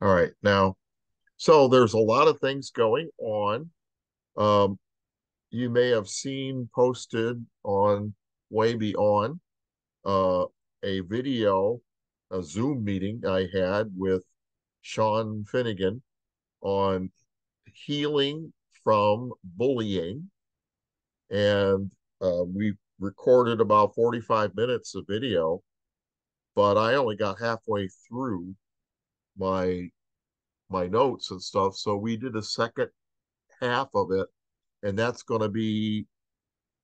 All right. Now, so there's a lot of things going on. Um, you may have seen posted on Way Beyond uh, a video, a Zoom meeting I had with Sean Finnegan on healing from bullying. And uh, we recorded about 45 minutes of video, but I only got halfway through my my notes and stuff. So we did a second half of it, and that's going to be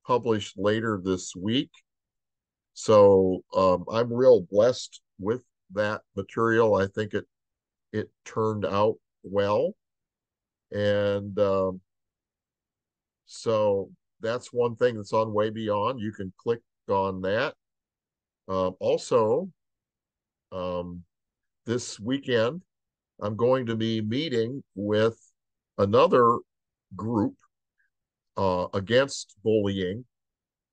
published later this week. So um, I'm real blessed with that material. I think it it turned out well, and um, so that's one thing that's on Way Beyond. You can click on that. Um, also, um, this weekend, I'm going to be meeting with another group uh, against bullying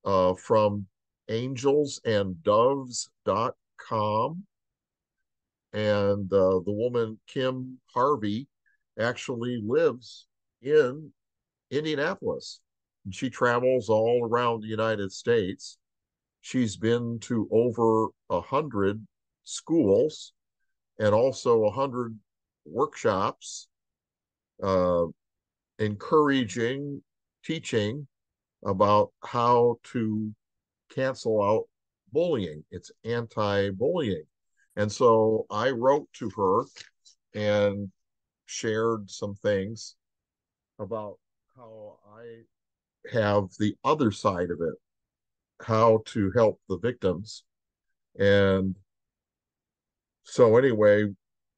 uh, from angelsanddoves.com. And uh, the woman, Kim Harvey, actually lives in Indianapolis. And she travels all around the United States. She's been to over a hundred schools and also a hundred workshops uh, encouraging teaching about how to cancel out bullying. It's anti-bullying. And so I wrote to her and shared some things about how I have the other side of it, how to help the victims. And so anyway,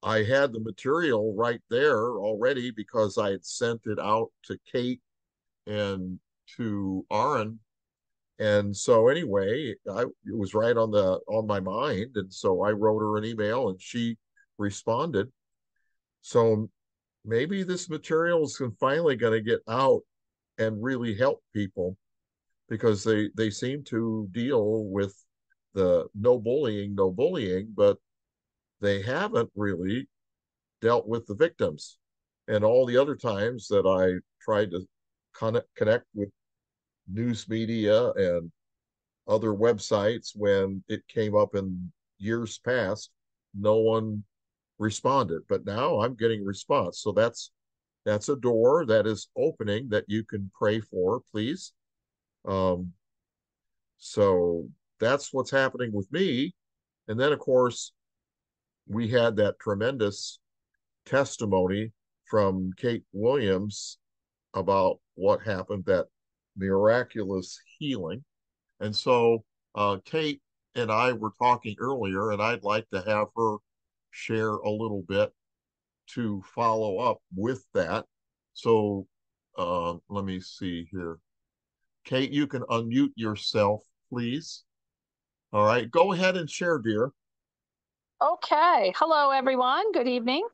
I had the material right there already because I had sent it out to Kate and to Aaron. And so anyway, I it was right on the on my mind. And so I wrote her an email and she responded. So maybe this material is finally going to get out and really help people because they they seem to deal with the no bullying no bullying but they haven't really dealt with the victims and all the other times that i tried to connect connect with news media and other websites when it came up in years past no one responded but now i'm getting response so that's that's a door that is opening that you can pray for, please. Um, so that's what's happening with me. And then, of course, we had that tremendous testimony from Kate Williams about what happened, that miraculous healing. And so, uh, Kate and I were talking earlier, and I'd like to have her share a little bit to follow up with that. So uh, let me see here. Kate, you can unmute yourself, please. All right, go ahead and share, dear. Okay. Hello, everyone. Good evening.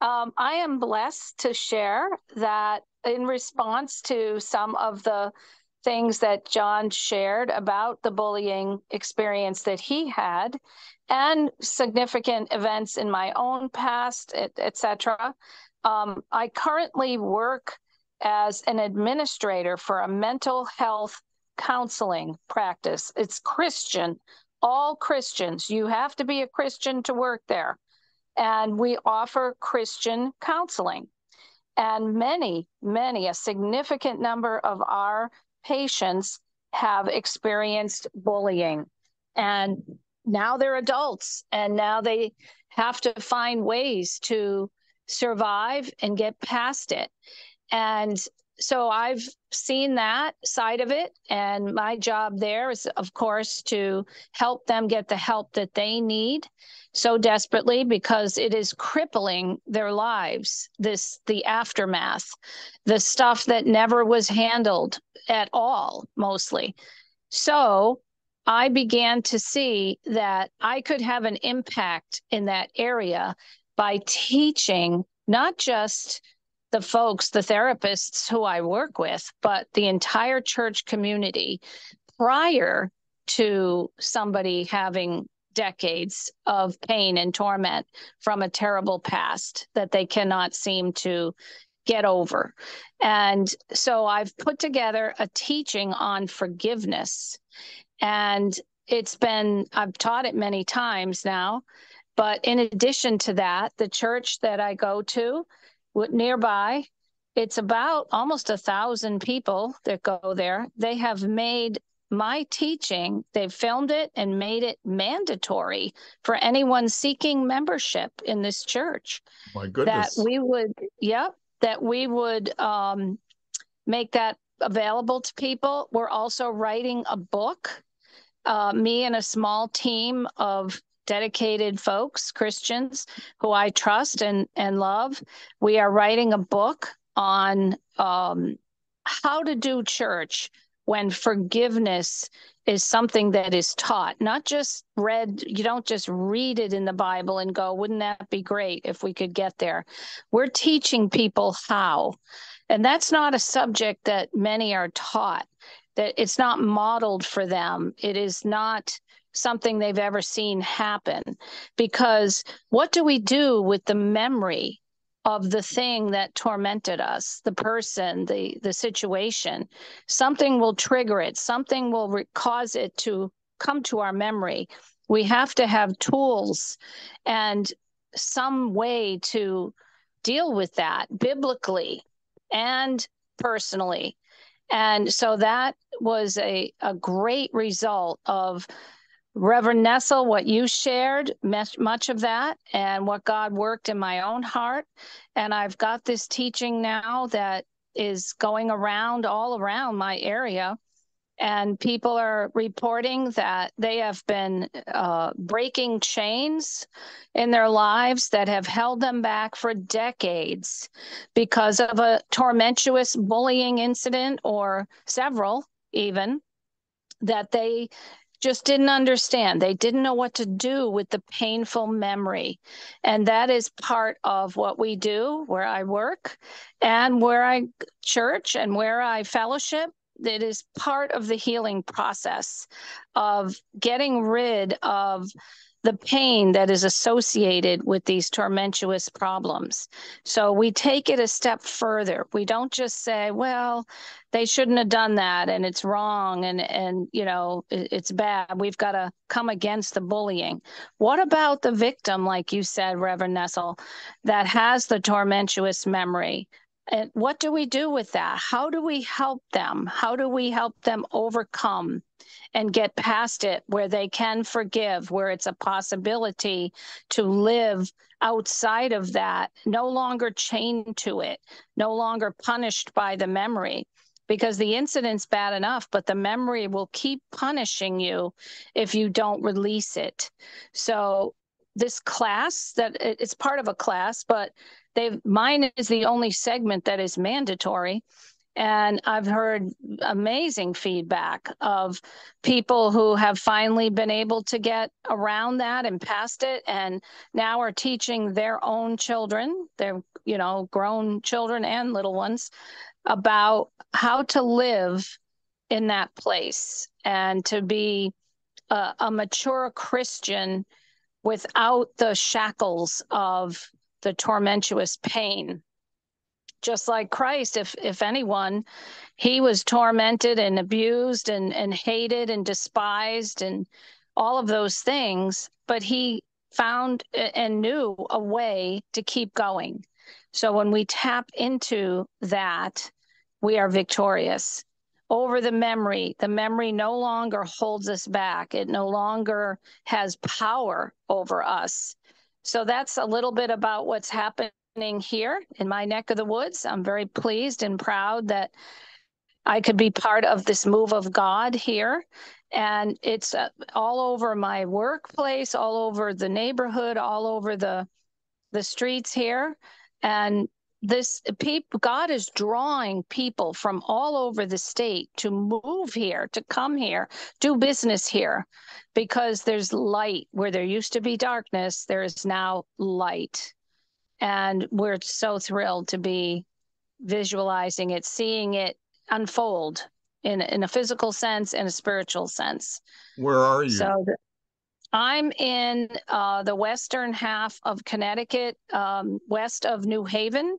Um, I am blessed to share that in response to some of the things that John shared about the bullying experience that he had and significant events in my own past, etc. Et um, I currently work as an administrator for a mental health counseling practice. It's Christian, all Christians. You have to be a Christian to work there. And we offer Christian counseling. And many, many, a significant number of our patients have experienced bullying. And now they're adults and now they have to find ways to survive and get past it. And so I've seen that side of it. And my job there is, of course, to help them get the help that they need so desperately because it is crippling their lives. This, the aftermath, the stuff that never was handled at all, mostly. So I began to see that I could have an impact in that area by teaching not just the folks, the therapists who I work with, but the entire church community prior to somebody having decades of pain and torment from a terrible past that they cannot seem to get over. And so I've put together a teaching on forgiveness. And it's been, I've taught it many times now. But in addition to that, the church that I go to nearby, it's about almost a thousand people that go there. They have made my teaching, they've filmed it and made it mandatory for anyone seeking membership in this church. My goodness. That we would, yep, that we would um, make that available to people. We're also writing a book. Uh, me and a small team of dedicated folks, Christians who I trust and, and love. We are writing a book on um, how to do church when forgiveness is something that is taught, not just read. You don't just read it in the Bible and go, wouldn't that be great if we could get there? We're teaching people how. And that's not a subject that many are taught, that it's not modeled for them. It is not something they've ever seen happen. Because what do we do with the memory of the thing that tormented us the person the the situation? Something will trigger it. Something will re- cause it to come to our memory. We have to have tools and some way to deal with that biblically and personally. And so that was a, a great result of Reverend Nessel, what you shared, much of that, and what God worked in my own heart. And I've got this teaching now that is going around all around my area. And people are reporting that they have been uh, breaking chains in their lives that have held them back for decades because of a tormentuous bullying incident or several, even that they just didn't understand. They didn't know what to do with the painful memory. And that is part of what we do where I work and where I church and where I fellowship. It is part of the healing process of getting rid of the pain that is associated with these tormentuous problems. So we take it a step further. We don't just say, well, they shouldn't have done that and it's wrong and and you know it, it's bad. We've got to come against the bullying. What about the victim like you said, Reverend Nessel, that has the tormentuous memory? And what do we do with that? How do we help them? How do we help them overcome and get past it where they can forgive, where it's a possibility to live outside of that, no longer chained to it, no longer punished by the memory? Because the incident's bad enough, but the memory will keep punishing you if you don't release it. So, this class that it's part of a class, but they mine is the only segment that is mandatory. And I've heard amazing feedback of people who have finally been able to get around that and past it and now are teaching their own children, their you know, grown children and little ones about how to live in that place and to be a, a mature Christian without the shackles of the tormentuous pain. Just like Christ, if if anyone, he was tormented and abused and, and hated and despised and all of those things, but he found and knew a way to keep going. So when we tap into that, we are victorious over the memory. The memory no longer holds us back, it no longer has power over us. So that's a little bit about what's happening here in my neck of the woods. I'm very pleased and proud that I could be part of this move of God here. And it's uh, all over my workplace, all over the neighborhood, all over the the streets here. And this people god is drawing people from all over the state to move here to come here do business here because there's light where there used to be darkness there is now light. And we're so thrilled to be visualizing it seeing it unfold in in a physical sense and a spiritual sense. Where are you? So I'm in uh, the western half of Connecticut, um, west of New Haven.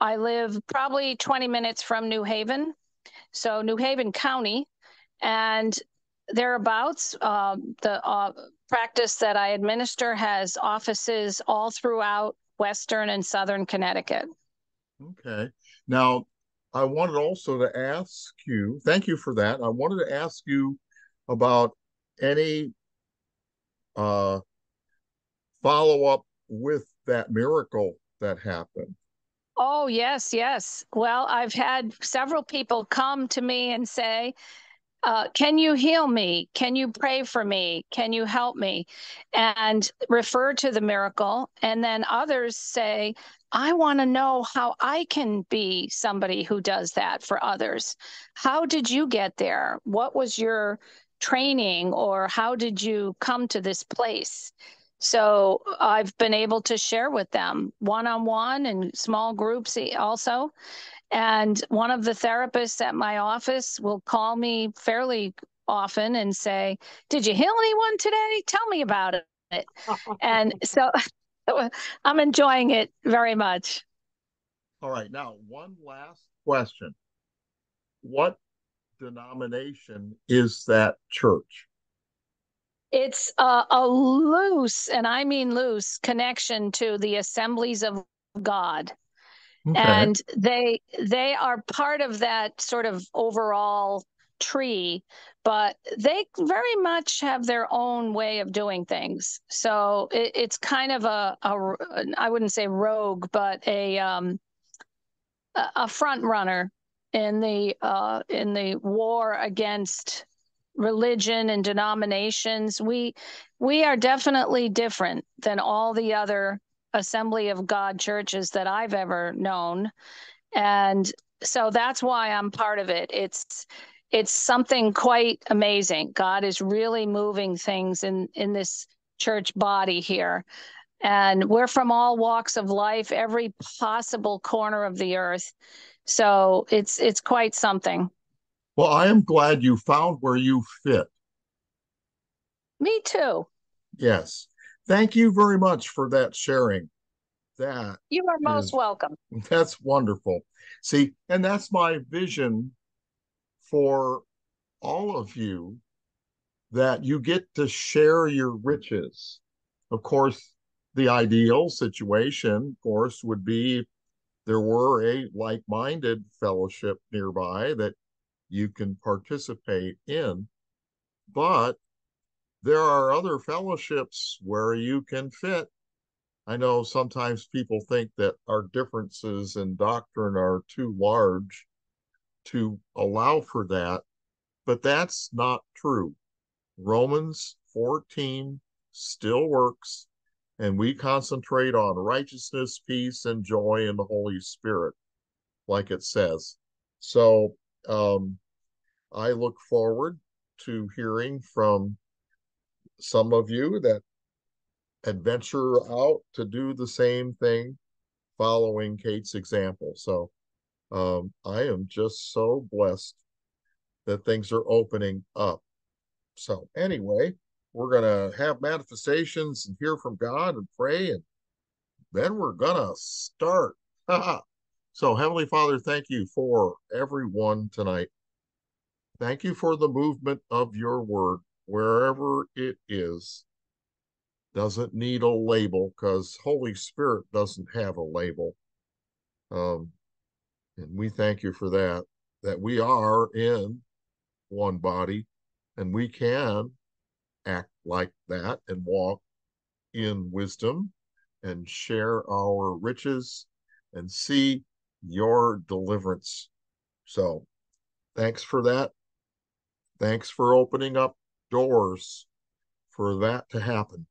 I live probably 20 minutes from New Haven, so New Haven County, and thereabouts. Uh, the uh, practice that I administer has offices all throughout western and southern Connecticut. Okay. Now, I wanted also to ask you, thank you for that. I wanted to ask you about any uh, follow up with that miracle that happened. Oh, yes, yes. Well, I've had several people come to me and say, uh, Can you heal me? Can you pray for me? Can you help me? And refer to the miracle. And then others say, I want to know how I can be somebody who does that for others. How did you get there? What was your training or how did you come to this place? So I've been able to share with them one on one and small groups also. And one of the therapists at my office will call me fairly often and say, Did you heal anyone today? Tell me about it. and so I'm enjoying it very much. All right. Now, one last question. What denomination is that church? It's a, a loose, and I mean loose, connection to the assemblies of God. Okay. And they they are part of that sort of overall tree, but they very much have their own way of doing things. So it, it's kind of a, a I wouldn't say rogue, but a um, a front runner in the uh, in the war against religion and denominations. We we are definitely different than all the other Assembly of God churches that I've ever known, and so that's why I'm part of it. It's it's something quite amazing. God is really moving things in in this church body here. And we're from all walks of life, every possible corner of the earth. So it's it's quite something. Well, I am glad you found where you fit. Me too. Yes. Thank you very much for that sharing. That you are most is, welcome. That's wonderful. See, and that's my vision for all of you that you get to share your riches. Of course, the ideal situation, of course, would be there were a like minded fellowship nearby that you can participate in. But there are other fellowships where you can fit. I know sometimes people think that our differences in doctrine are too large to allow for that, but that's not true. Romans 14 still works and we concentrate on righteousness, peace, and joy in the Holy Spirit, like it says. So um, I look forward to hearing from some of you that adventure out to do the same thing following Kate's example. So um, I am just so blessed that things are opening up. So, anyway, we're going to have manifestations and hear from God and pray, and then we're going to start. So, Heavenly Father, thank you for everyone tonight. Thank you for the movement of your word, wherever it is. Doesn't need a label because Holy Spirit doesn't have a label. Um, and we thank you for that, that we are in one body and we can act like that and walk in wisdom and share our riches and see your deliverance. So, thanks for that. Thanks for opening up doors for that to happen,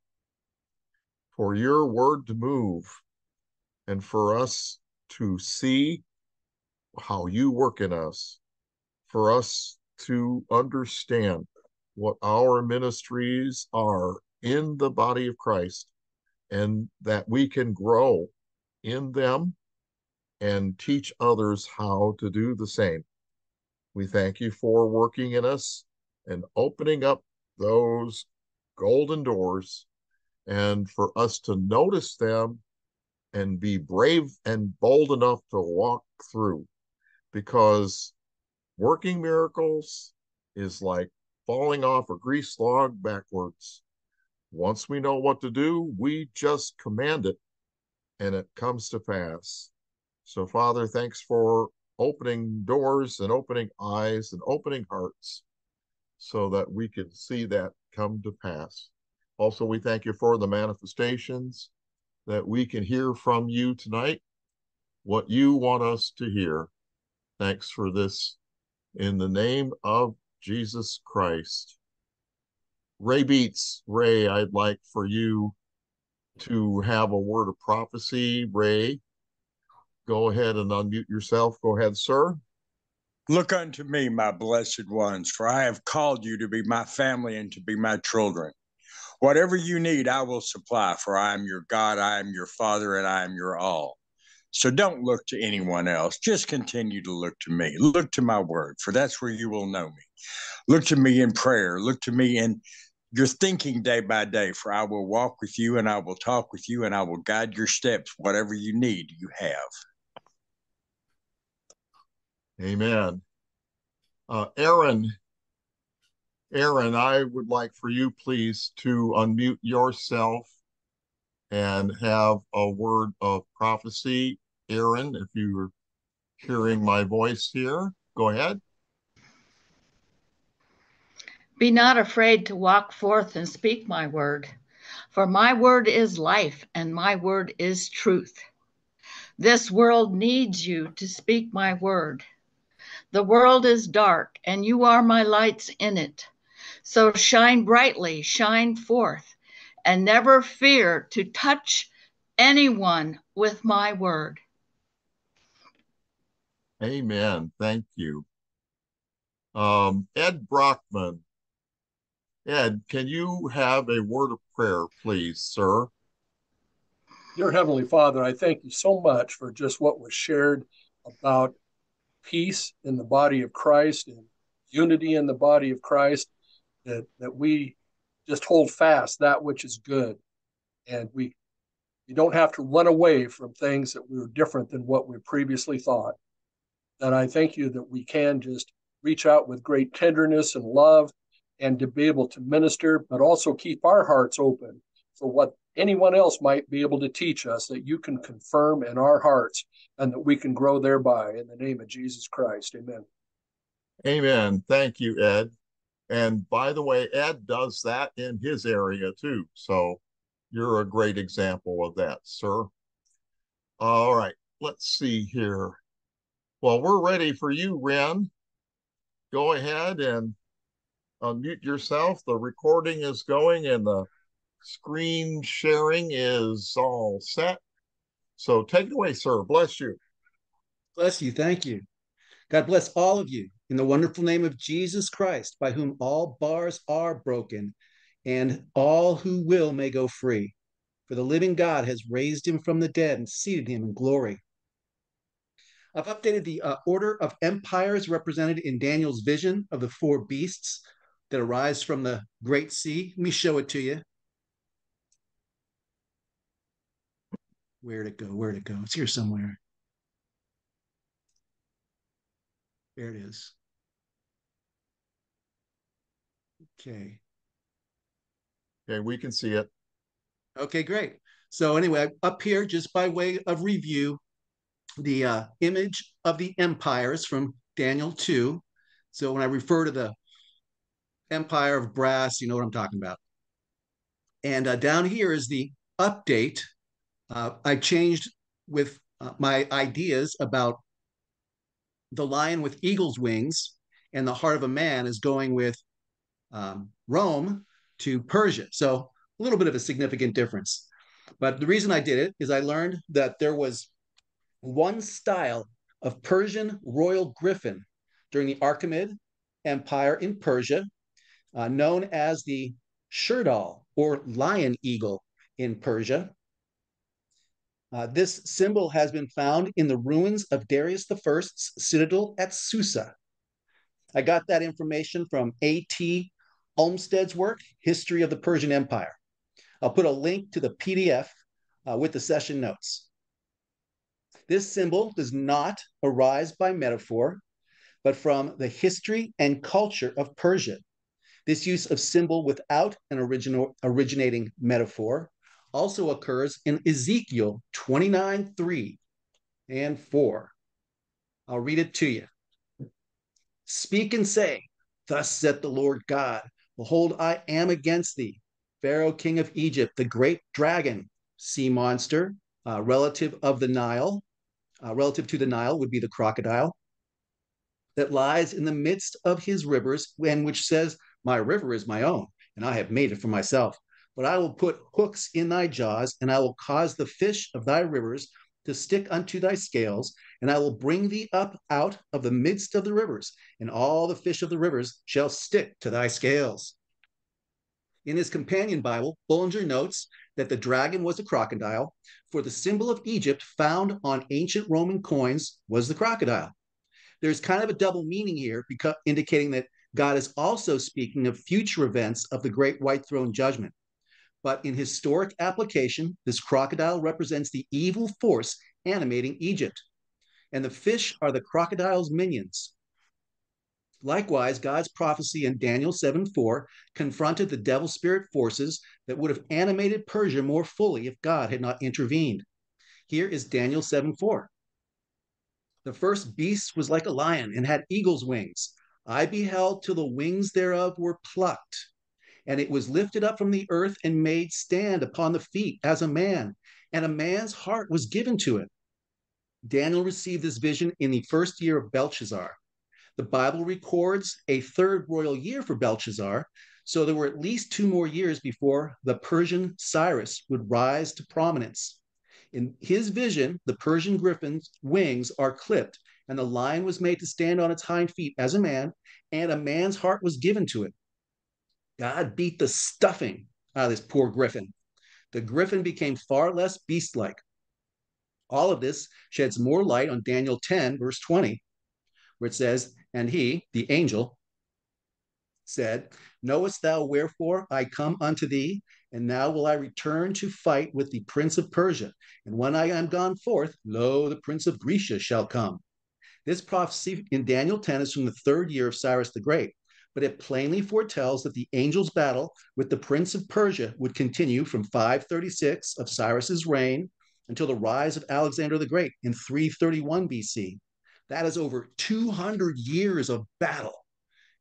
for your word to move, and for us to see how you work in us, for us to understand what our ministries are in the body of Christ and that we can grow in them and teach others how to do the same. We thank you for working in us and opening up those golden doors and for us to notice them and be brave and bold enough to walk through because working miracles is like falling off a grease log backwards. Once we know what to do, we just command it and it comes to pass. So, Father, thanks for opening doors and opening eyes and opening hearts so that we can see that come to pass. Also, we thank you for the manifestations that we can hear from you tonight, what you want us to hear. Thanks for this in the name of Jesus Christ. Ray Beets, Ray, I'd like for you to have a word of prophecy. Ray, go ahead and unmute yourself. Go ahead, sir. Look unto me, my blessed ones, for I have called you to be my family and to be my children. Whatever you need, I will supply, for I am your God, I am your Father, and I am your all. So don't look to anyone else. Just continue to look to me. Look to my word, for that's where you will know me. Look to me in prayer. Look to me in your thinking day by day, for I will walk with you and I will talk with you and I will guide your steps. Whatever you need, you have. Amen. Uh, Aaron, Aaron, I would like for you, please, to unmute yourself and have a word of prophecy. Aaron, if you're hearing my voice here, go ahead. Be not afraid to walk forth and speak my word, for my word is life and my word is truth. This world needs you to speak my word. The world is dark, and you are my lights in it. So shine brightly, shine forth, and never fear to touch anyone with my word. Amen. Thank you. Um, Ed Brockman, Ed, can you have a word of prayer, please, sir? Dear Heavenly Father, I thank you so much for just what was shared about peace in the body of Christ and unity in the body of Christ, that, that we just hold fast that which is good. And we, we don't have to run away from things that we were different than what we previously thought. And I thank you that we can just reach out with great tenderness and love and to be able to minister, but also keep our hearts open for what anyone else might be able to teach us that you can confirm in our hearts and that we can grow thereby in the name of Jesus Christ. Amen. Amen. Thank you, Ed. And by the way, Ed does that in his area too. So you're a great example of that, sir. All right, let's see here. Well, we're ready for you, Ren. Go ahead and unmute yourself. The recording is going and the screen sharing is all set. So take it away, sir. Bless you. Bless you. Thank you. God bless all of you in the wonderful name of Jesus Christ, by whom all bars are broken and all who will may go free. For the living God has raised him from the dead and seated him in glory. I've updated the uh, order of empires represented in Daniel's vision of the four beasts that arise from the great sea. Let me show it to you. Where'd it go? Where'd it go? It's here somewhere. There it is. Okay. Okay, we can see it. Okay, great. So anyway, up here, just by way of review, the uh, image of the empires from Daniel 2. So when I refer to the empire of brass, you know what I'm talking about. And uh, down here is the update uh, I changed with uh, my ideas about the lion with eagle's wings and the heart of a man is going with um, Rome to Persia. So a little bit of a significant difference. But the reason I did it is I learned that there was one style of Persian royal griffin during the Achaemenid Empire in Persia, uh, known as the Shirdal or lion eagle in Persia. Uh, this symbol has been found in the ruins of Darius I's citadel at Susa. I got that information from A.T. Olmstead's work, History of the Persian Empire. I'll put a link to the PDF uh, with the session notes. This symbol does not arise by metaphor, but from the history and culture of Persia. This use of symbol without an original originating metaphor also occurs in Ezekiel 29 3 and 4. I'll read it to you. Speak and say, Thus saith the Lord God, Behold, I am against thee, Pharaoh, king of Egypt, the great dragon, sea monster, uh, relative of the Nile, uh, relative to the Nile would be the crocodile, that lies in the midst of his rivers, and which says, My river is my own, and I have made it for myself. But I will put hooks in thy jaws, and I will cause the fish of thy rivers to stick unto thy scales, and I will bring thee up out of the midst of the rivers, and all the fish of the rivers shall stick to thy scales. In his companion Bible, Bullinger notes that the dragon was a crocodile, for the symbol of Egypt found on ancient Roman coins was the crocodile there's kind of a double meaning here, because indicating that God is also speaking of future events of the great white throne judgment. But in historic application, this crocodile represents the evil force animating Egypt, and the fish are the crocodile's minions. Likewise, God's prophecy in Daniel 7 4 confronted the devil spirit forces that would have animated Persia more fully if God had not intervened. Here is Daniel 7 4. The first beast was like a lion and had eagle's wings. I beheld till the wings thereof were plucked, and it was lifted up from the earth and made stand upon the feet as a man, and a man's heart was given to it. Daniel received this vision in the first year of Belshazzar. The Bible records a third royal year for Belshazzar, so there were at least two more years before the Persian Cyrus would rise to prominence. In his vision, the Persian griffin's wings are clipped, and the lion was made to stand on its hind feet as a man, and a man's heart was given to it. God beat the stuffing out of this poor griffin. The griffin became far less beast like. All of this sheds more light on Daniel 10, verse 20, where it says, And he, the angel, said, Knowest thou wherefore I come unto thee? And now will I return to fight with the prince of Persia. And when I am gone forth, lo, the prince of Grecia shall come. This prophecy in Daniel 10 is from the third year of Cyrus the Great, but it plainly foretells that the angel's battle with the prince of Persia would continue from 536 of Cyrus's reign until the rise of Alexander the Great in 331 BC. That is over 200 years of battle.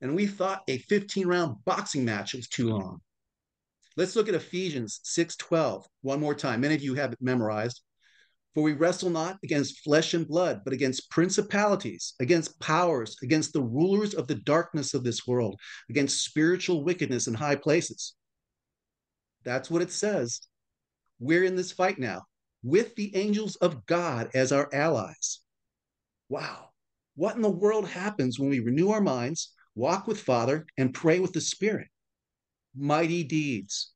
And we thought a 15 round boxing match was too long. Let's look at Ephesians 6:12 one more time. Many of you have it memorized. For we wrestle not against flesh and blood, but against principalities, against powers, against the rulers of the darkness of this world, against spiritual wickedness in high places. That's what it says. We're in this fight now with the angels of God as our allies. Wow. What in the world happens when we renew our minds, walk with Father, and pray with the Spirit? mighty deeds.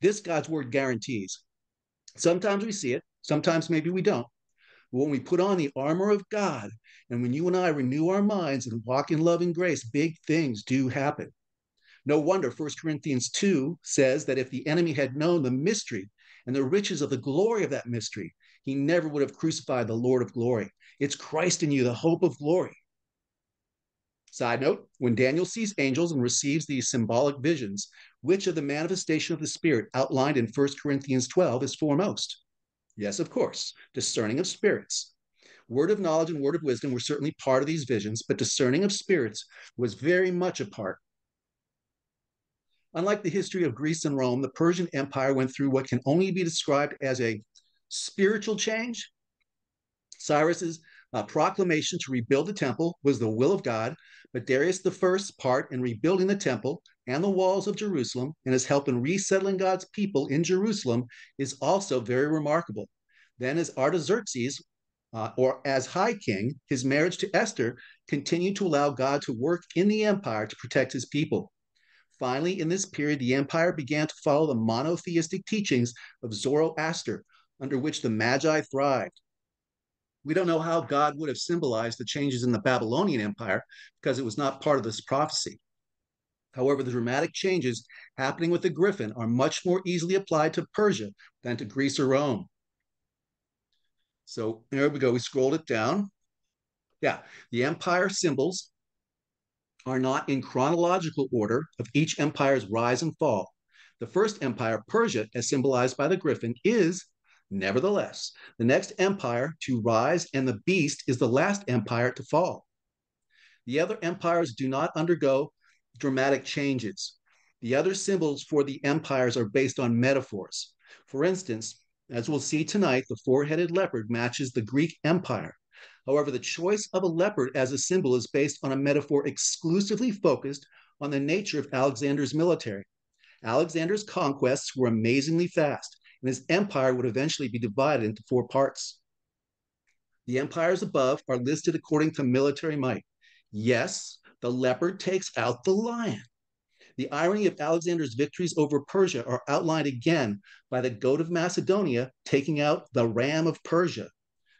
This God's word guarantees. Sometimes we see it, sometimes maybe we don't. But when we put on the armor of God, and when you and I renew our minds and walk in love and grace, big things do happen. No wonder 1 Corinthians 2 says that if the enemy had known the mystery and the riches of the glory of that mystery, he never would have crucified the Lord of glory. It's Christ in you, the hope of glory. Side note, when Daniel sees angels and receives these symbolic visions, which of the manifestation of the Spirit outlined in 1 Corinthians 12 is foremost? Yes, of course, discerning of spirits. Word of knowledge and word of wisdom were certainly part of these visions, but discerning of spirits was very much a part. Unlike the history of Greece and Rome, the Persian Empire went through what can only be described as a spiritual change. Cyrus's uh, proclamation to rebuild the temple was the will of God, but Darius I's part in rebuilding the temple and the walls of Jerusalem and his help in resettling God's people in Jerusalem is also very remarkable. Then, as Artaxerxes, uh, or as High King, his marriage to Esther continued to allow God to work in the empire to protect his people. Finally, in this period, the empire began to follow the monotheistic teachings of Zoroaster, under which the Magi thrived. We don't know how God would have symbolized the changes in the Babylonian Empire because it was not part of this prophecy. However, the dramatic changes happening with the griffin are much more easily applied to Persia than to Greece or Rome. So there we go. We scrolled it down. Yeah, the empire symbols are not in chronological order of each empire's rise and fall. The first empire, Persia, as symbolized by the griffin, is nevertheless the next empire to rise, and the beast is the last empire to fall. The other empires do not undergo dramatic changes. The other symbols for the empires are based on metaphors. For instance, as we'll see tonight, the four headed leopard matches the Greek Empire. However, the choice of a leopard as a symbol is based on a metaphor exclusively focused on the nature of Alexander's military. Alexander's conquests were amazingly fast, and his empire would eventually be divided into four parts. The empires above are listed according to military might. Yes, the leopard takes out the lion. The irony of Alexander's victories over Persia are outlined again by the goat of Macedonia taking out the ram of Persia.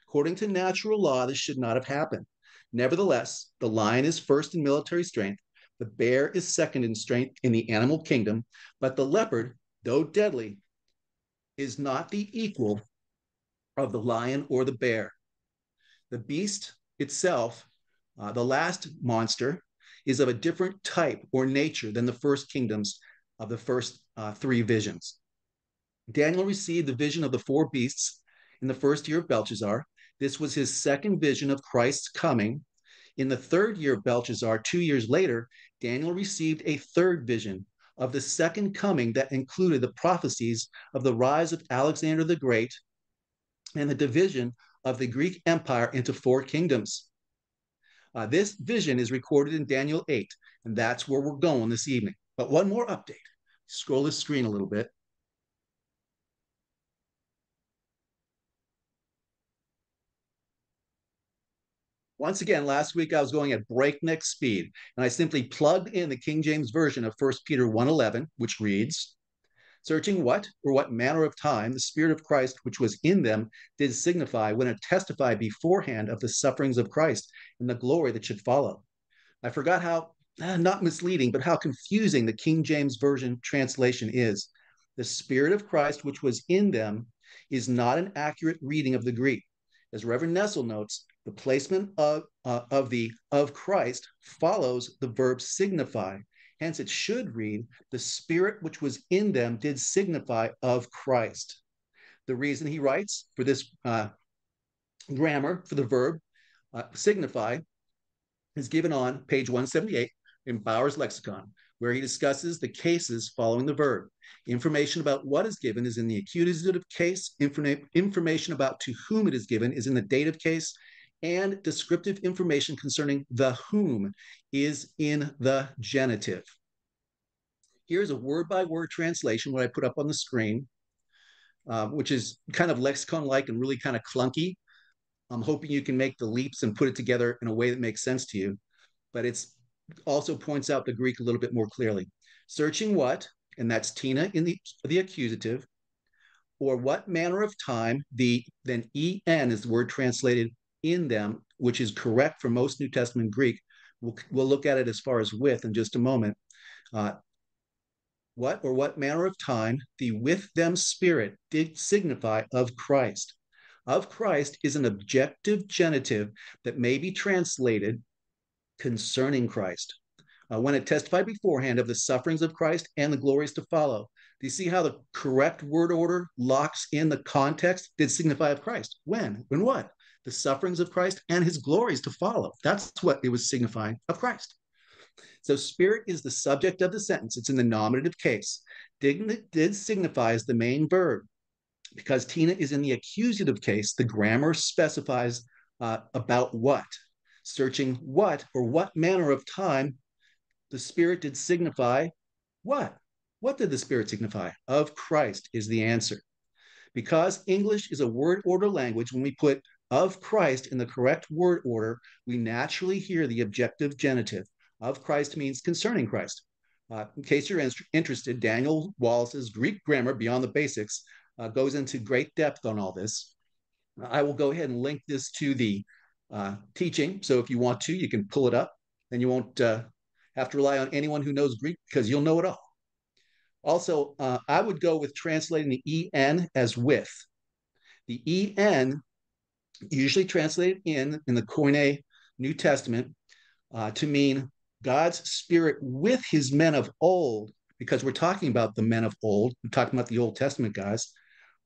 According to natural law, this should not have happened. Nevertheless, the lion is first in military strength, the bear is second in strength in the animal kingdom, but the leopard, though deadly, is not the equal of the lion or the bear. The beast itself, uh, the last monster, is of a different type or nature than the first kingdoms of the first uh, three visions. Daniel received the vision of the four beasts in the first year of Belshazzar. This was his second vision of Christ's coming. In the third year of Belshazzar, two years later, Daniel received a third vision of the second coming that included the prophecies of the rise of Alexander the Great and the division of the Greek Empire into four kingdoms. Uh, this vision is recorded in Daniel 8, and that's where we're going this evening. But one more update. Scroll the screen a little bit. Once again, last week I was going at breakneck speed, and I simply plugged in the King James Version of 1 Peter 1.11, which reads, searching what or what manner of time the Spirit of Christ which was in them did signify when it testified beforehand of the sufferings of Christ and the glory that should follow. I forgot how, eh, not misleading, but how confusing the King James Version translation is. The Spirit of Christ which was in them is not an accurate reading of the Greek. As Reverend Nessel notes, the placement of, uh, of the of Christ follows the verb signify Hence, it should read, the spirit which was in them did signify of Christ. The reason he writes for this uh, grammar for the verb uh, signify is given on page 178 in Bauer's lexicon, where he discusses the cases following the verb. Information about what is given is in the accusative case, Informa information about to whom it is given is in the dative case, and descriptive information concerning the whom is in the genitive. Here's a word by word translation, what I put up on the screen, uh, which is kind of lexicon like and really kind of clunky. I'm hoping you can make the leaps and put it together in a way that makes sense to you. But it's also points out the Greek a little bit more clearly. Searching what, and that's Tina in the, the accusative, or what manner of time, the then en is the word translated in them, which is correct for most New Testament Greek. We'll, we'll look at it as far as with in just a moment. Uh, what or what manner of time the with them spirit did signify of Christ. Of Christ is an objective genitive that may be translated concerning Christ. Uh, when it testified beforehand of the sufferings of Christ and the glories to follow. Do you see how the correct word order locks in the context? Did signify of Christ. When? When what? The sufferings of Christ and his glories to follow. That's what it was signifying of Christ. So spirit is the subject of the sentence. It's in the nominative case. Did, did signifies the main verb. Because Tina is in the accusative case, the grammar specifies uh, about what. Searching what or what manner of time the spirit did signify what? What did the spirit signify? Of Christ is the answer. Because English is a word order language, when we put of Christ in the correct word order, we naturally hear the objective genitive. Of Christ means concerning Christ. Uh, in case you're in- interested, Daniel Wallace's Greek grammar beyond the basics uh, goes into great depth on all this. I will go ahead and link this to the uh, teaching. So if you want to, you can pull it up and you won't uh, have to rely on anyone who knows Greek because you'll know it all. Also, uh, I would go with translating the en as with. The en, usually translated in in the Koine New Testament, uh, to mean God's Spirit with His men of old, because we're talking about the men of old. We're talking about the Old Testament guys.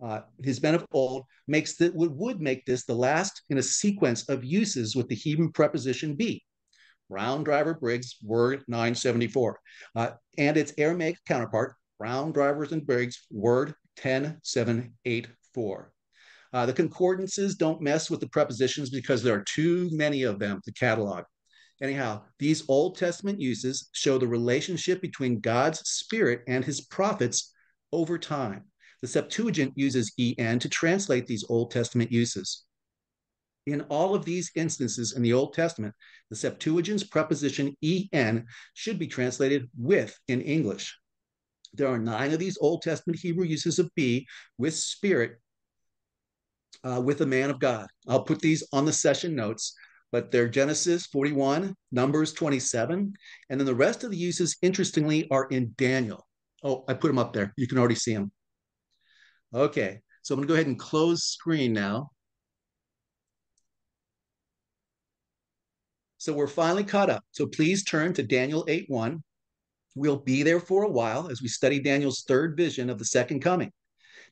Uh, his men of old makes that would, would make this the last in a sequence of uses with the Hebrew preposition be. Brown Driver Briggs, word 974. Uh, and its Aramaic counterpart, Brown Drivers and Briggs, word 10784. Uh, the concordances don't mess with the prepositions because there are too many of them to catalog. Anyhow, these Old Testament uses show the relationship between God's Spirit and his prophets over time. The Septuagint uses en to translate these Old Testament uses. In all of these instances in the Old Testament, the Septuagint's preposition en should be translated with in English. There are nine of these Old Testament Hebrew uses of be with spirit uh, with a man of God. I'll put these on the session notes, but they're Genesis 41, Numbers 27, and then the rest of the uses, interestingly, are in Daniel. Oh, I put them up there. You can already see them. Okay, so I'm going to go ahead and close screen now. So we're finally caught up. So please turn to Daniel 8 1. We'll be there for a while as we study Daniel's third vision of the second coming.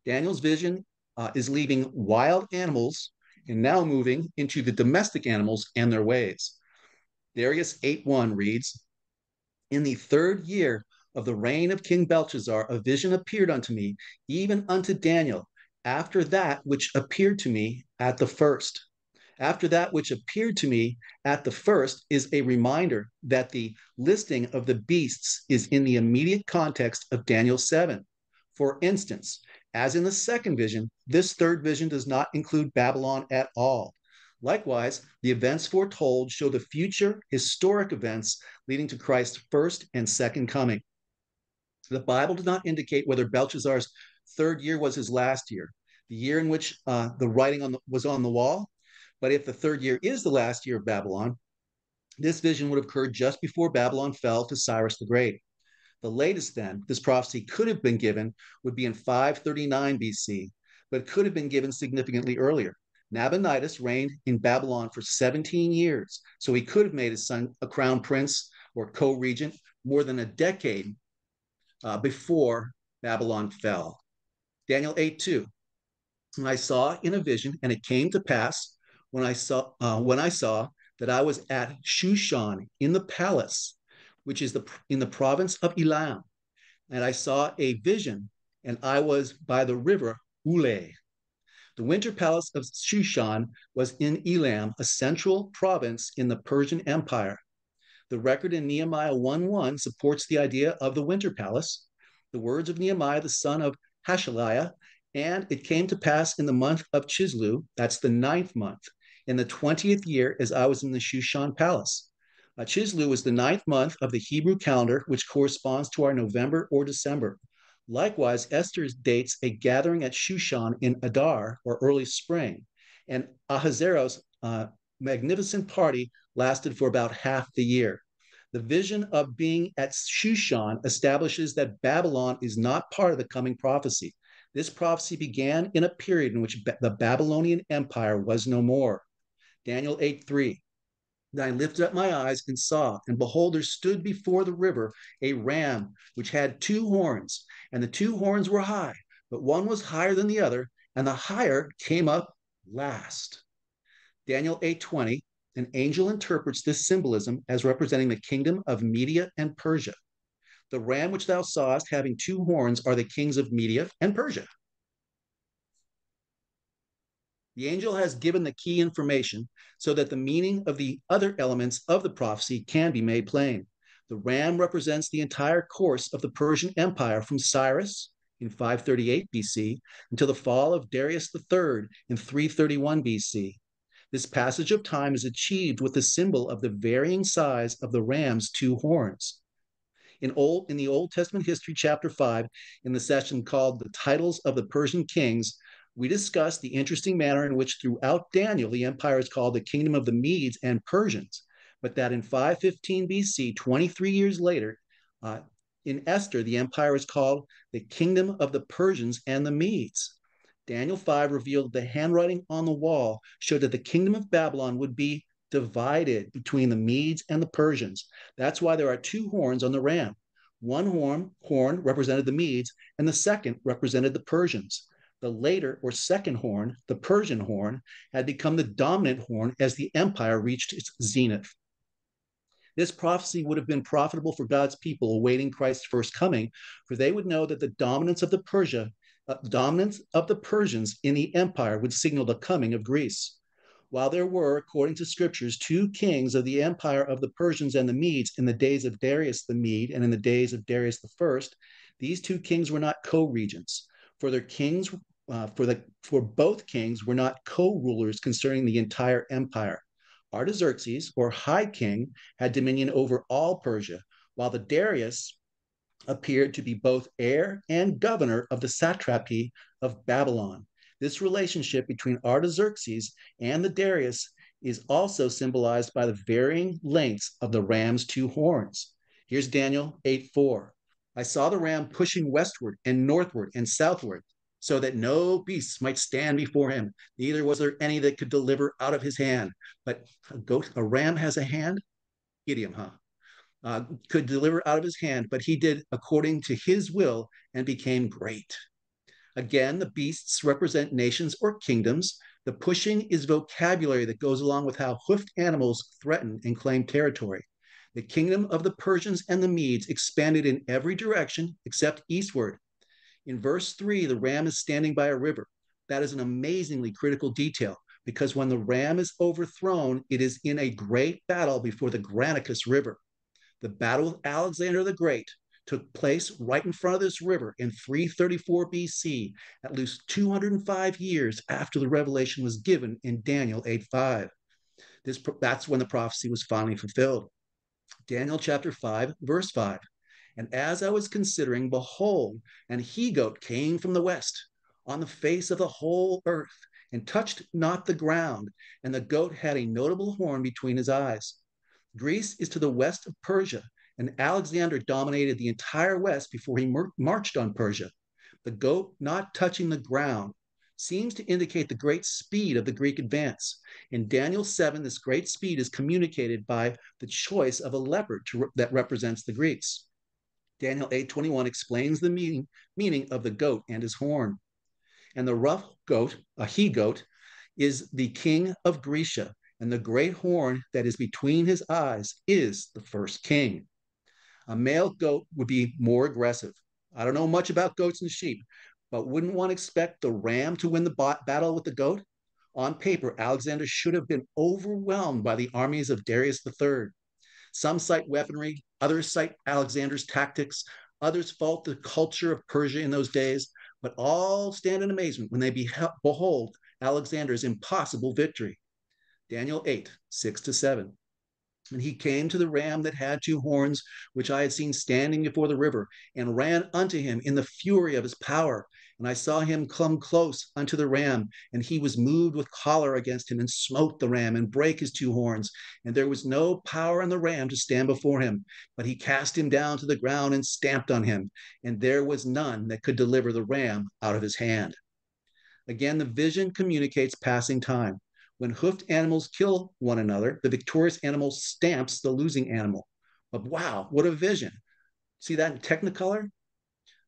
Daniel's vision uh, is leaving wild animals and now moving into the domestic animals and their ways. Darius 8:1 reads, In the third year of the reign of King Belshazzar, a vision appeared unto me, even unto Daniel, after that which appeared to me at the first. After that which appeared to me at the first is a reminder that the listing of the beasts is in the immediate context of Daniel 7. For instance, as in the second vision, this third vision does not include Babylon at all. Likewise, the events foretold show the future historic events leading to Christ's first and second coming. The Bible does not indicate whether Belshazzar's third year was his last year, the year in which uh, the writing on the, was on the wall. But if the third year is the last year of Babylon, this vision would have occurred just before Babylon fell to Cyrus the Great. The latest, then, this prophecy could have been given would be in 539 BC, but could have been given significantly earlier. Nabonidus reigned in Babylon for 17 years, so he could have made his son a crown prince or co regent more than a decade uh, before Babylon fell. Daniel 8 2. And I saw in a vision, and it came to pass when I saw uh, when I saw that I was at Shushan in the palace which is the in the province of Elam. And I saw a vision, and I was by the river Ulai. The winter palace of Shushan was in Elam, a central province in the Persian Empire. The record in Nehemiah 1:1 supports the idea of the winter palace. The words of Nehemiah, the son of Hashaliah, and it came to pass in the month of Chislu, that's the ninth month, in the 20th year, as I was in the Shushan palace. Chislu is the ninth month of the Hebrew calendar, which corresponds to our November or December. Likewise, Esther dates a gathering at Shushan in Adar, or early spring, and Ahasuerus' uh, magnificent party lasted for about half the year. The vision of being at Shushan establishes that Babylon is not part of the coming prophecy. This prophecy began in a period in which the Babylonian Empire was no more. Daniel 8 3. Then I lifted up my eyes and saw, and behold, there stood before the river a ram which had two horns, and the two horns were high, but one was higher than the other, and the higher came up last. Daniel 8:20, an angel interprets this symbolism as representing the kingdom of Media and Persia. The ram which thou sawest having two horns are the kings of Media and Persia. The angel has given the key information so that the meaning of the other elements of the prophecy can be made plain. The ram represents the entire course of the Persian Empire from Cyrus in 538 BC until the fall of Darius III in 331 BC. This passage of time is achieved with the symbol of the varying size of the ram's two horns. In old in the Old Testament history chapter 5 in the session called the titles of the Persian kings we discussed the interesting manner in which throughout Daniel, the empire is called the kingdom of the Medes and Persians. but that in 515 BC, 23 years later, uh, in Esther, the empire is called the Kingdom of the Persians and the Medes. Daniel 5 revealed the handwriting on the wall showed that the kingdom of Babylon would be divided between the Medes and the Persians. That's why there are two horns on the ram. One horn, horn represented the Medes, and the second represented the Persians. The later or second horn, the Persian horn, had become the dominant horn as the empire reached its zenith. This prophecy would have been profitable for God's people awaiting Christ's first coming, for they would know that the dominance of the Persia, uh, dominance of the Persians in the empire would signal the coming of Greece. While there were, according to scriptures, two kings of the empire of the Persians and the Medes in the days of Darius the Mede and in the days of Darius the First, these two kings were not co-regents. For their kings, uh, for the for both kings were not co-rulers concerning the entire empire. Artaxerxes, or High King, had dominion over all Persia, while the Darius appeared to be both heir and governor of the satrapy of Babylon. This relationship between Artaxerxes and the Darius is also symbolized by the varying lengths of the ram's two horns. Here's Daniel 8 4. I saw the ram pushing westward and northward and southward, so that no beasts might stand before him, neither was there any that could deliver out of his hand. But a goat, a ram has a hand? Idiom, huh? Uh, could deliver out of his hand, but he did according to his will and became great. Again, the beasts represent nations or kingdoms. The pushing is vocabulary that goes along with how hoofed animals threaten and claim territory. The kingdom of the Persians and the Medes expanded in every direction except eastward. In verse 3, the ram is standing by a river. That is an amazingly critical detail because when the ram is overthrown, it is in a great battle before the Granicus River. The battle of Alexander the Great took place right in front of this river in 334 BC, at least 205 years after the revelation was given in Daniel 8:5. This that's when the prophecy was finally fulfilled. Daniel chapter 5, verse 5. And as I was considering, behold, an he goat came from the west on the face of the whole earth and touched not the ground, and the goat had a notable horn between his eyes. Greece is to the west of Persia, and Alexander dominated the entire West before he mar- marched on Persia. The goat not touching the ground seems to indicate the great speed of the Greek advance. In Daniel 7, this great speed is communicated by the choice of a leopard re- that represents the Greeks. Daniel 8:21 explains the meaning, meaning of the goat and his horn. And the rough goat, a he goat, is the king of Grecia, and the great horn that is between his eyes is the first king. A male goat would be more aggressive. I don't know much about goats and sheep, but wouldn't one expect the ram to win the battle with the goat? On paper, Alexander should have been overwhelmed by the armies of Darius III. Some cite weaponry, others cite Alexander's tactics, others fault the culture of Persia in those days, but all stand in amazement when they behold Alexander's impossible victory. Daniel 8, 6 to 7. And he came to the ram that had two horns, which I had seen standing before the river, and ran unto him in the fury of his power. And I saw him come close unto the ram, and he was moved with choler against him, and smote the ram, and brake his two horns. And there was no power in the ram to stand before him, but he cast him down to the ground and stamped on him. And there was none that could deliver the ram out of his hand. Again, the vision communicates passing time. When hoofed animals kill one another, the victorious animal stamps the losing animal. But wow, what a vision. See that in Technicolor?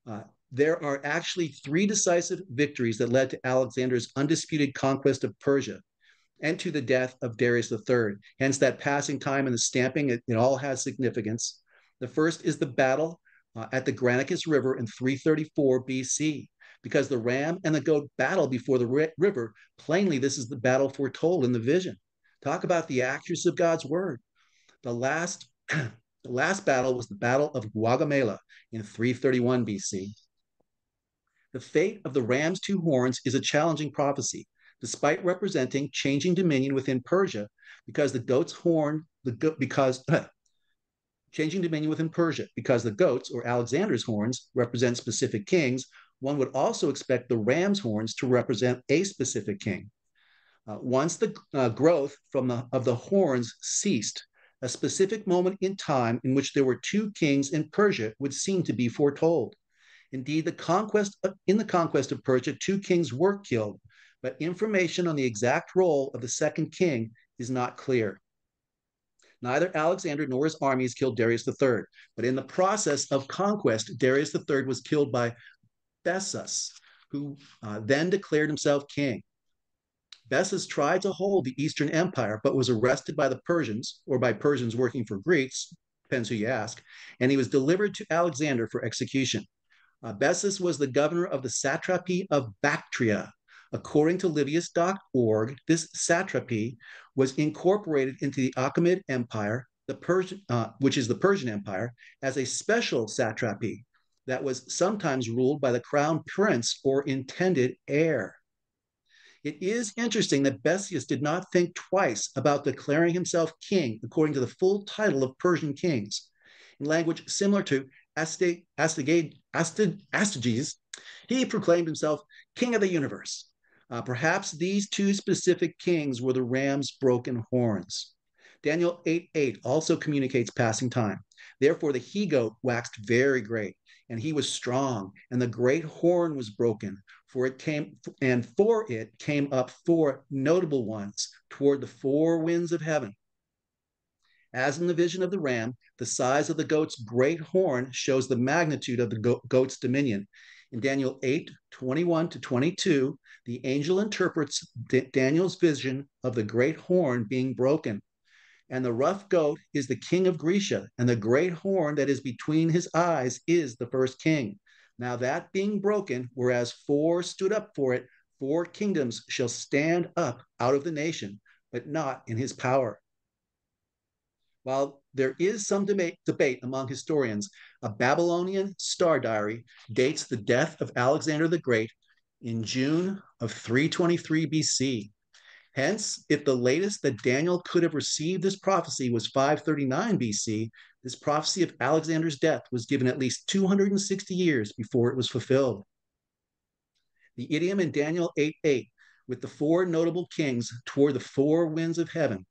Uh, there are actually three decisive victories that led to Alexander's undisputed conquest of Persia and to the death of Darius III. Hence, that passing time and the stamping, it, it all has significance. The first is the battle uh, at the Granicus River in 334 BC because the ram and the goat battle before the river. Plainly, this is the battle foretold in the vision. Talk about the accuracy of God's word. The last, the last battle was the Battle of Gaugamela in 331 BC. The fate of the ram's two horns is a challenging prophecy, despite representing changing dominion within Persia, because the goat's horn, the go- because changing dominion within Persia, because the goats or Alexander's horns represent specific kings, one would also expect the ram's horns to represent a specific king. Uh, once the uh, growth from the, of the horns ceased, a specific moment in time in which there were two kings in Persia would seem to be foretold. Indeed, the conquest in the conquest of Persia, two kings were killed, but information on the exact role of the second king is not clear. Neither Alexander nor his armies killed Darius III, but in the process of conquest, Darius III was killed by Bessus, who uh, then declared himself king. Bessus tried to hold the Eastern Empire, but was arrested by the Persians, or by Persians working for Greeks, depends who you ask, and he was delivered to Alexander for execution. Uh, Bessus was the governor of the satrapy of Bactria. According to Livius.org, this satrapy was incorporated into the Achaemenid Empire, the uh, which is the Persian Empire, as a special satrapy that was sometimes ruled by the crown prince or intended heir. It is interesting that Bessus did not think twice about declaring himself king according to the full title of Persian kings. In language similar to Astyages, he proclaimed himself king of the universe. Uh, perhaps these two specific kings were the ram's broken horns. Daniel 8 8 also communicates passing time. Therefore, the he goat waxed very great, and he was strong, and the great horn was broken, for it came and for it came up four notable ones toward the four winds of heaven. As in the vision of the ram, the size of the goat's great horn shows the magnitude of the goat's dominion. In Daniel 8, 21 to 22, the angel interprets Daniel's vision of the great horn being broken. And the rough goat is the king of Grecia, and the great horn that is between his eyes is the first king. Now that being broken, whereas four stood up for it, four kingdoms shall stand up out of the nation, but not in his power. While there is some debate, debate among historians, a Babylonian star diary dates the death of Alexander the Great in June of 323 BC. Hence, if the latest that Daniel could have received this prophecy was 539 BC, this prophecy of Alexander's death was given at least 260 years before it was fulfilled. The idiom in Daniel 8 8, with the four notable kings toward the four winds of heaven,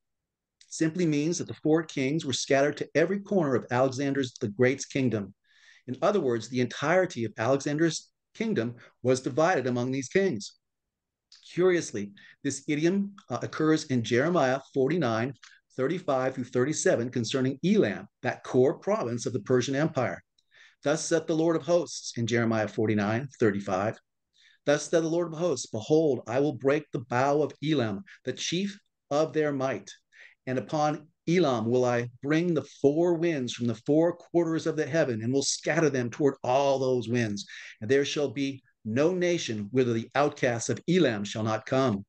simply means that the four kings were scattered to every corner of Alexander's the Great's kingdom. In other words, the entirety of Alexander's kingdom was divided among these kings. Curiously, this idiom uh, occurs in Jeremiah 49, 35 through 37 concerning Elam, that core province of the Persian Empire. Thus saith the Lord of hosts in Jeremiah 49, 35. Thus said the Lord of hosts, Behold, I will break the bow of Elam, the chief of their might. And upon Elam will I bring the four winds from the four quarters of the heaven, and will scatter them toward all those winds. And there shall be no nation whither the outcasts of Elam shall not come.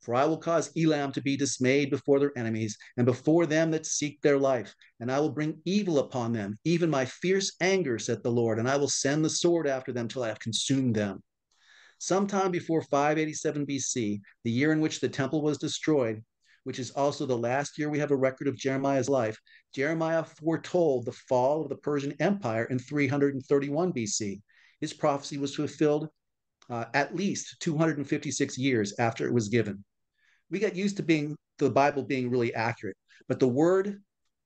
For I will cause Elam to be dismayed before their enemies and before them that seek their life. And I will bring evil upon them, even my fierce anger, saith the Lord, and I will send the sword after them till I have consumed them. Sometime before 587 BC, the year in which the temple was destroyed, which is also the last year we have a record of Jeremiah's life, Jeremiah foretold the fall of the Persian Empire in 331 BC. His prophecy was fulfilled uh, at least 256 years after it was given we get used to being the Bible being really accurate, but the word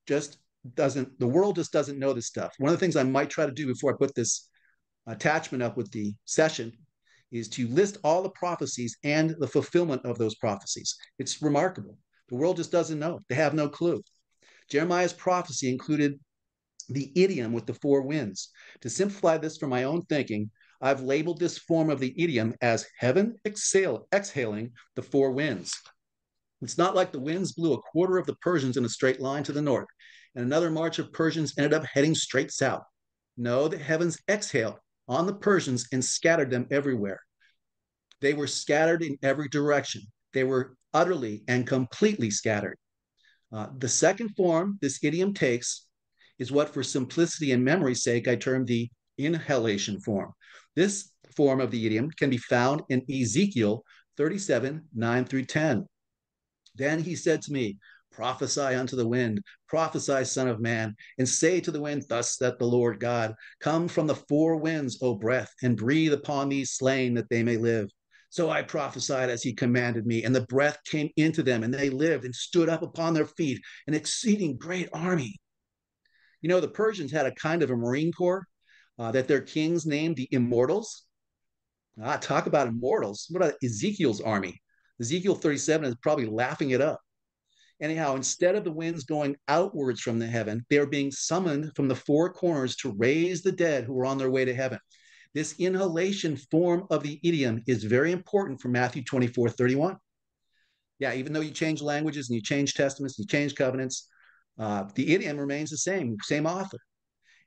just doesn't, the world just doesn't know this stuff. One of the things I might try to do before I put this attachment up with the session is to list all the prophecies and the fulfillment of those prophecies. It's remarkable. The world just doesn't know, they have no clue. Jeremiah's prophecy included the idiom with the four winds. To simplify this for my own thinking, I've labeled this form of the idiom as heaven exhale, exhaling the four winds. It's not like the winds blew a quarter of the Persians in a straight line to the north, and another march of Persians ended up heading straight south. No, the heavens exhaled on the Persians and scattered them everywhere. They were scattered in every direction. They were utterly and completely scattered. Uh, the second form this idiom takes is what, for simplicity and memory's sake, I term the inhalation form. This form of the idiom can be found in Ezekiel 37 9 through 10. Then he said to me, Prophesy unto the wind, prophesy, Son of Man, and say to the wind, Thus saith the Lord God, Come from the four winds, O breath, and breathe upon these slain that they may live. So I prophesied as he commanded me, and the breath came into them, and they lived and stood up upon their feet, an exceeding great army. You know, the Persians had a kind of a marine corps uh, that their kings named the immortals. Ah, talk about immortals. What about Ezekiel's army? Ezekiel 37 is probably laughing it up. Anyhow, instead of the winds going outwards from the heaven, they are being summoned from the four corners to raise the dead who are on their way to heaven. This inhalation form of the idiom is very important for Matthew 24 31. Yeah, even though you change languages and you change testaments, you change covenants, uh, the idiom remains the same, same author.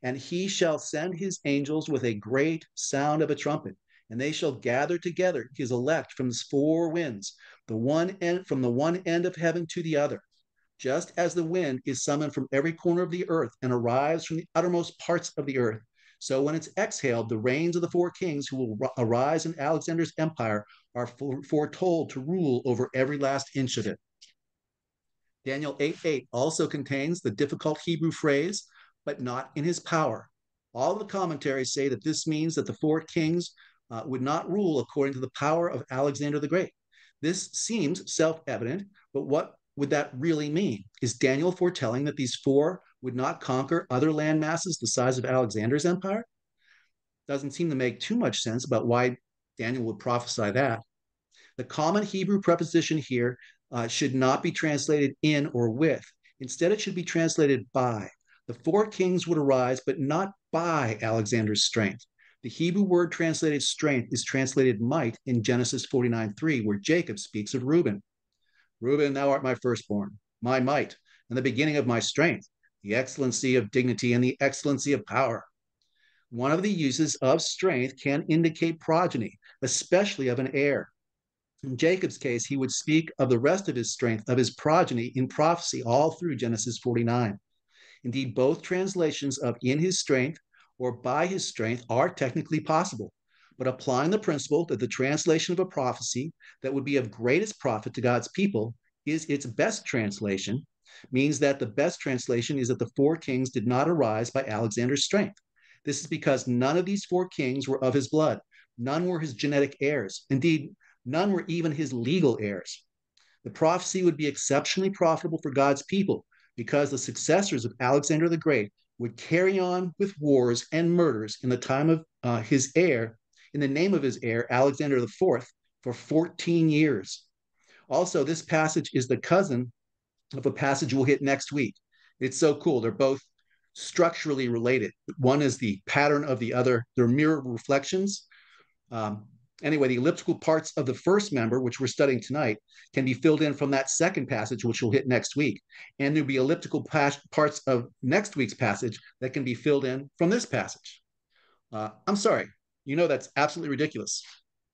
And he shall send his angels with a great sound of a trumpet, and they shall gather together his elect from the four winds, the one end from the one end of heaven to the other. Just as the wind is summoned from every corner of the earth and arrives from the uttermost parts of the earth, so when it's exhaled, the reigns of the four kings who will arise in Alexander's empire are foretold to rule over every last inch of it. Daniel 8 8 also contains the difficult Hebrew phrase, but not in his power. All the commentaries say that this means that the four kings uh, would not rule according to the power of Alexander the Great. This seems self evident, but what would that really mean? Is Daniel foretelling that these four would not conquer other land masses the size of Alexander's empire? Doesn't seem to make too much sense about why Daniel would prophesy that. The common Hebrew preposition here uh, should not be translated in or with. Instead, it should be translated by. The four kings would arise, but not by Alexander's strength. The Hebrew word translated strength is translated might in Genesis 49 3, where Jacob speaks of Reuben. Reuben, thou art my firstborn, my might, and the beginning of my strength the excellency of dignity, and the excellency of power. One of the uses of strength can indicate progeny, especially of an heir. In Jacob's case, he would speak of the rest of his strength, of his progeny in prophecy all through Genesis 49. Indeed, both translations of in his strength or by his strength are technically possible. But applying the principle that the translation of a prophecy that would be of greatest profit to God's people is its best translation, means that the best translation is that the four kings did not arise by Alexander's strength. This is because none of these four kings were of his blood. None were his genetic heirs. Indeed, none were even his legal heirs. The prophecy would be exceptionally profitable for God's people because the successors of Alexander the Great would carry on with wars and murders in the time of uh, his heir, in the name of his heir, Alexander IV, for 14 years. Also, this passage is the cousin of a passage we'll hit next week. It's so cool. They're both structurally related. One is the pattern of the other, they're mirror reflections. Um, anyway, the elliptical parts of the first member, which we're studying tonight, can be filled in from that second passage, which we'll hit next week. And there'll be elliptical parts of next week's passage that can be filled in from this passage. Uh, I'm sorry, you know that's absolutely ridiculous.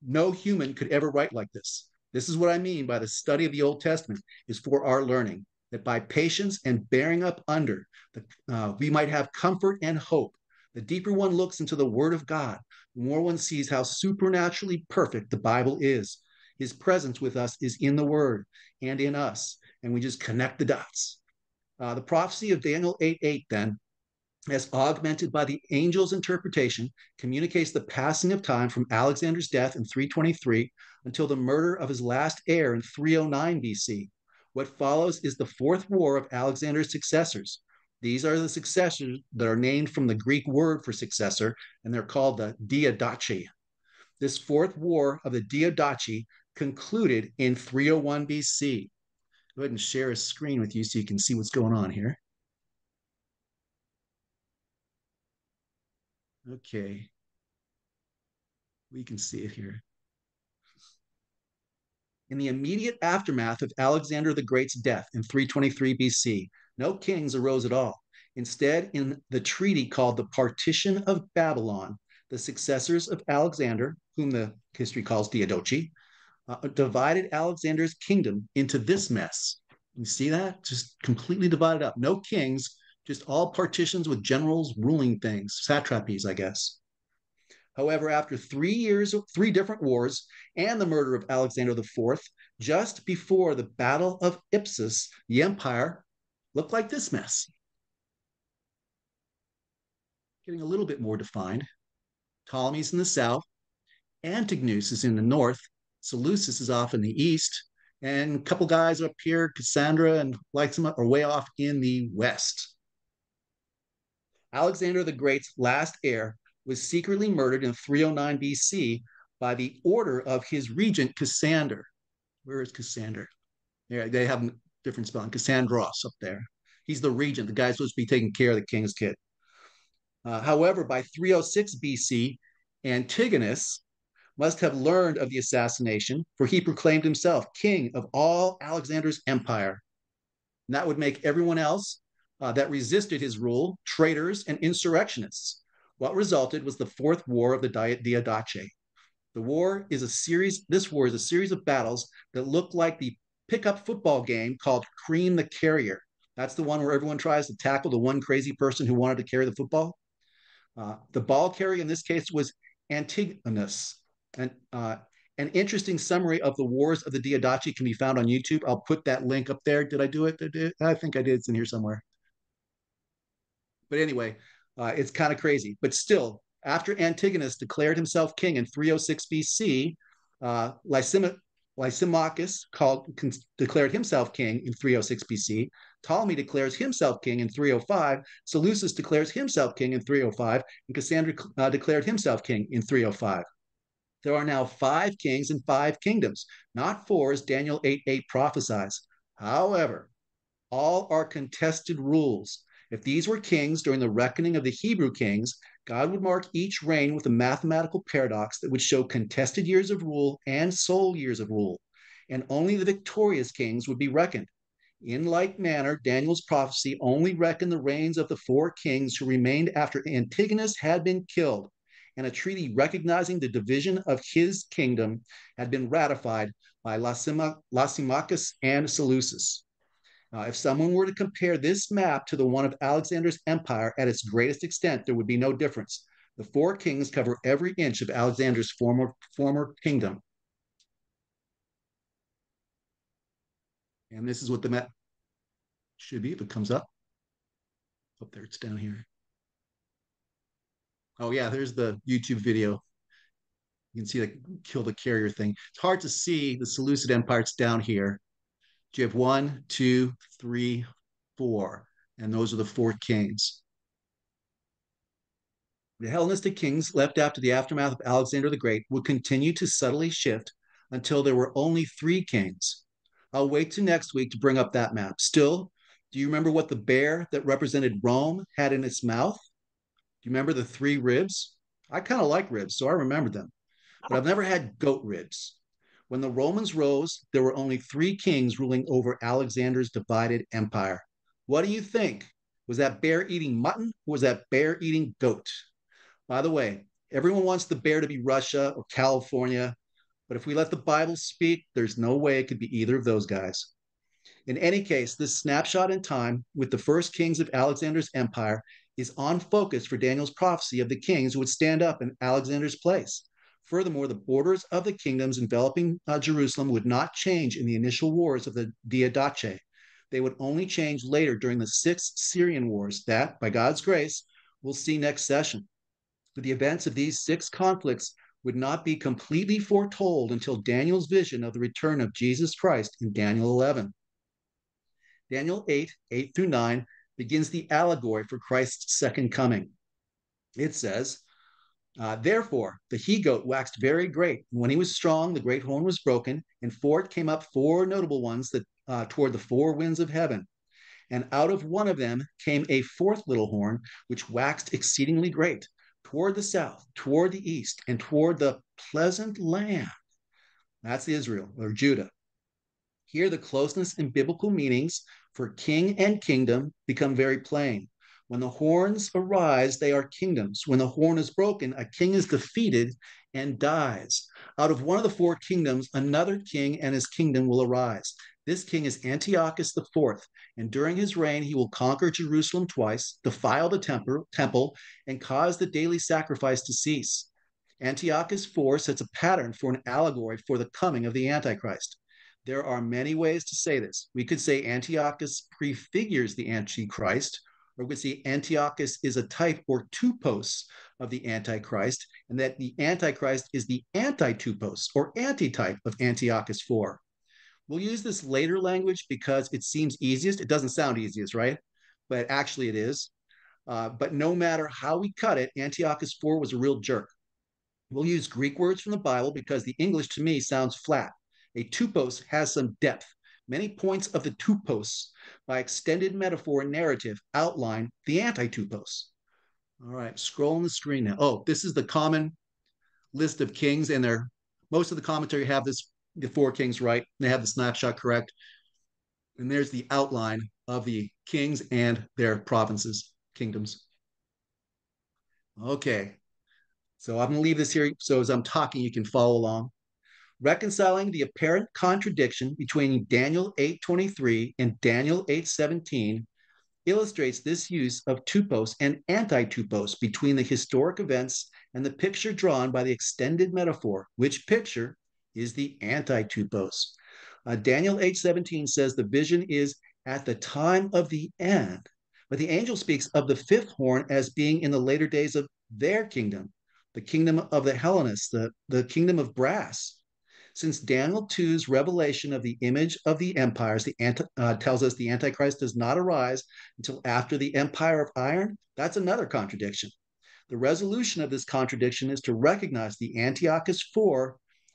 No human could ever write like this. This is what I mean by the study of the Old Testament is for our learning, that by patience and bearing up under, the, uh, we might have comfort and hope. The deeper one looks into the Word of God, the more one sees how supernaturally perfect the Bible is. His presence with us is in the Word and in us, and we just connect the dots. Uh, the prophecy of Daniel 8 8 then as augmented by the angel's interpretation, communicates the passing of time from Alexander's death in 323 until the murder of his last heir in 309 BC. What follows is the fourth war of Alexander's successors. These are the successors that are named from the Greek word for successor, and they're called the Diadochi. This fourth war of the Diadochi concluded in 301 BC. Go ahead and share a screen with you so you can see what's going on here. Okay. We can see it here. In the immediate aftermath of Alexander the Great's death in 323 BC, no kings arose at all. Instead, in the treaty called the Partition of Babylon, the successors of Alexander, whom the history calls Diadochi, uh, divided Alexander's kingdom into this mess. You see that? Just completely divided up. No kings, just all partitions with generals ruling things, satrapies, I guess. However, after three years, three different wars, and the murder of Alexander IV, just before the Battle of Ipsus, the empire looked like this mess. Getting a little bit more defined. Ptolemy's in the south, Antigonus is in the north, Seleucus is off in the east, and a couple guys up here, Cassandra and Lysimachus, are way off in the west. Alexander the Great's last heir was secretly murdered in 309 BC by the order of his regent Cassander. Where is Cassander? Yeah, they have a different spelling. Cassandros up there. He's the regent, the guy supposed to be taking care of the king's kid. Uh, however, by 306 BC, Antigonus must have learned of the assassination, for he proclaimed himself king of all Alexander's empire. And that would make everyone else uh, that resisted his rule traitors and insurrectionists. What resulted was the fourth war of the Diadochi. The war is a series, this war is a series of battles that look like the pickup football game called Cream the Carrier. That's the one where everyone tries to tackle the one crazy person who wanted to carry the football. Uh, the ball carrier in this case was Antigonus. And uh, an interesting summary of the wars of the Diadochi can be found on YouTube. I'll put that link up there. Did I do it? I think I did. It's in here somewhere. But anyway, uh, it's kind of crazy. But still, after Antigonus declared himself king in 306 BC, uh, Lysimachus called, con- declared himself king in 306 BC. Ptolemy declares himself king in 305. Seleucus declares himself king in 305. And Cassandra uh, declared himself king in 305. There are now five kings and five kingdoms, not four as Daniel 8 8 prophesies. However, all are contested rules. If these were kings during the reckoning of the Hebrew kings, God would mark each reign with a mathematical paradox that would show contested years of rule and sole years of rule, and only the victorious kings would be reckoned. In like manner, Daniel's prophecy only reckoned the reigns of the four kings who remained after Antigonus had been killed, and a treaty recognizing the division of his kingdom had been ratified by Lysimachus and Seleucus. Uh, if someone were to compare this map to the one of Alexander's empire at its greatest extent, there would be no difference. The four kings cover every inch of Alexander's former, former kingdom. And this is what the map should be if it comes up. Up there, it's down here. Oh yeah, there's the YouTube video. You can see the kill the carrier thing. It's hard to see the Seleucid Empire. It's down here. You have one, two, three, four, and those are the four kings. The Hellenistic kings left after the aftermath of Alexander the Great would continue to subtly shift until there were only three kings. I'll wait to next week to bring up that map. Still, do you remember what the bear that represented Rome had in its mouth? Do you remember the three ribs? I kind of like ribs, so I remember them. But I've never had goat ribs. When the Romans rose, there were only three kings ruling over Alexander's divided empire. What do you think? Was that bear eating mutton or was that bear eating goat? By the way, everyone wants the bear to be Russia or California, but if we let the Bible speak, there's no way it could be either of those guys. In any case, this snapshot in time with the first kings of Alexander's empire is on focus for Daniel's prophecy of the kings who would stand up in Alexander's place. Furthermore, the borders of the kingdoms enveloping uh, Jerusalem would not change in the initial wars of the Diadochi. They would only change later during the six Syrian wars that, by God's grace, we'll see next session. But the events of these six conflicts would not be completely foretold until Daniel's vision of the return of Jesus Christ in Daniel 11. Daniel 8, 8 through 9 begins the allegory for Christ's second coming. It says, uh, Therefore, the he goat waxed very great. When he was strong, the great horn was broken, and forth came up four notable ones that uh, toward the four winds of heaven. And out of one of them came a fourth little horn, which waxed exceedingly great, toward the south, toward the east, and toward the pleasant land. That's Israel or Judah. Here, the closeness and biblical meanings for king and kingdom become very plain. When the horns arise, they are kingdoms. When the horn is broken, a king is defeated and dies. Out of one of the four kingdoms, another king and his kingdom will arise. This king is Antiochus IV, and during his reign, he will conquer Jerusalem twice, defile the temple, and cause the daily sacrifice to cease. Antiochus IV sets a pattern for an allegory for the coming of the Antichrist. There are many ways to say this. We could say Antiochus prefigures the Antichrist, or we could say Antiochus is a type or tupos of the Antichrist, and that the Antichrist is the anti-tupos or antitype of Antiochus IV. We'll use this later language because it seems easiest. It doesn't sound easiest, right? But actually it is. Uh, but no matter how we cut it, Antiochus IV was a real jerk. We'll use Greek words from the Bible because the English to me sounds flat. A tupos has some depth. Many points of the tupos, by extended metaphor and narrative, outline the anti-tupos. All right, scrolling the screen now. Oh, this is the common list of kings, and they're most of the commentary have this the four kings right. They have the snapshot correct. And there's the outline of the kings and their provinces, kingdoms. Okay, so I'm to leave this here so as I'm talking, you can follow along. Reconciling the apparent contradiction between Daniel 8:23 and Daniel 8:17 illustrates this use of tupos and anti-tupos between the historic events and the picture drawn by the extended metaphor, which picture is the anti-tupos. Uh, Daniel 8:17 says the vision is at the time of the end, but the angel speaks of the fifth horn as being in the later days of their kingdom, the kingdom of the Hellenists, the, the kingdom of brass. Since Daniel 2's revelation of the image of the empires the anti, uh, tells us the Antichrist does not arise until after the empire of iron, that's another contradiction. The resolution of this contradiction is to recognize the Antiochus IV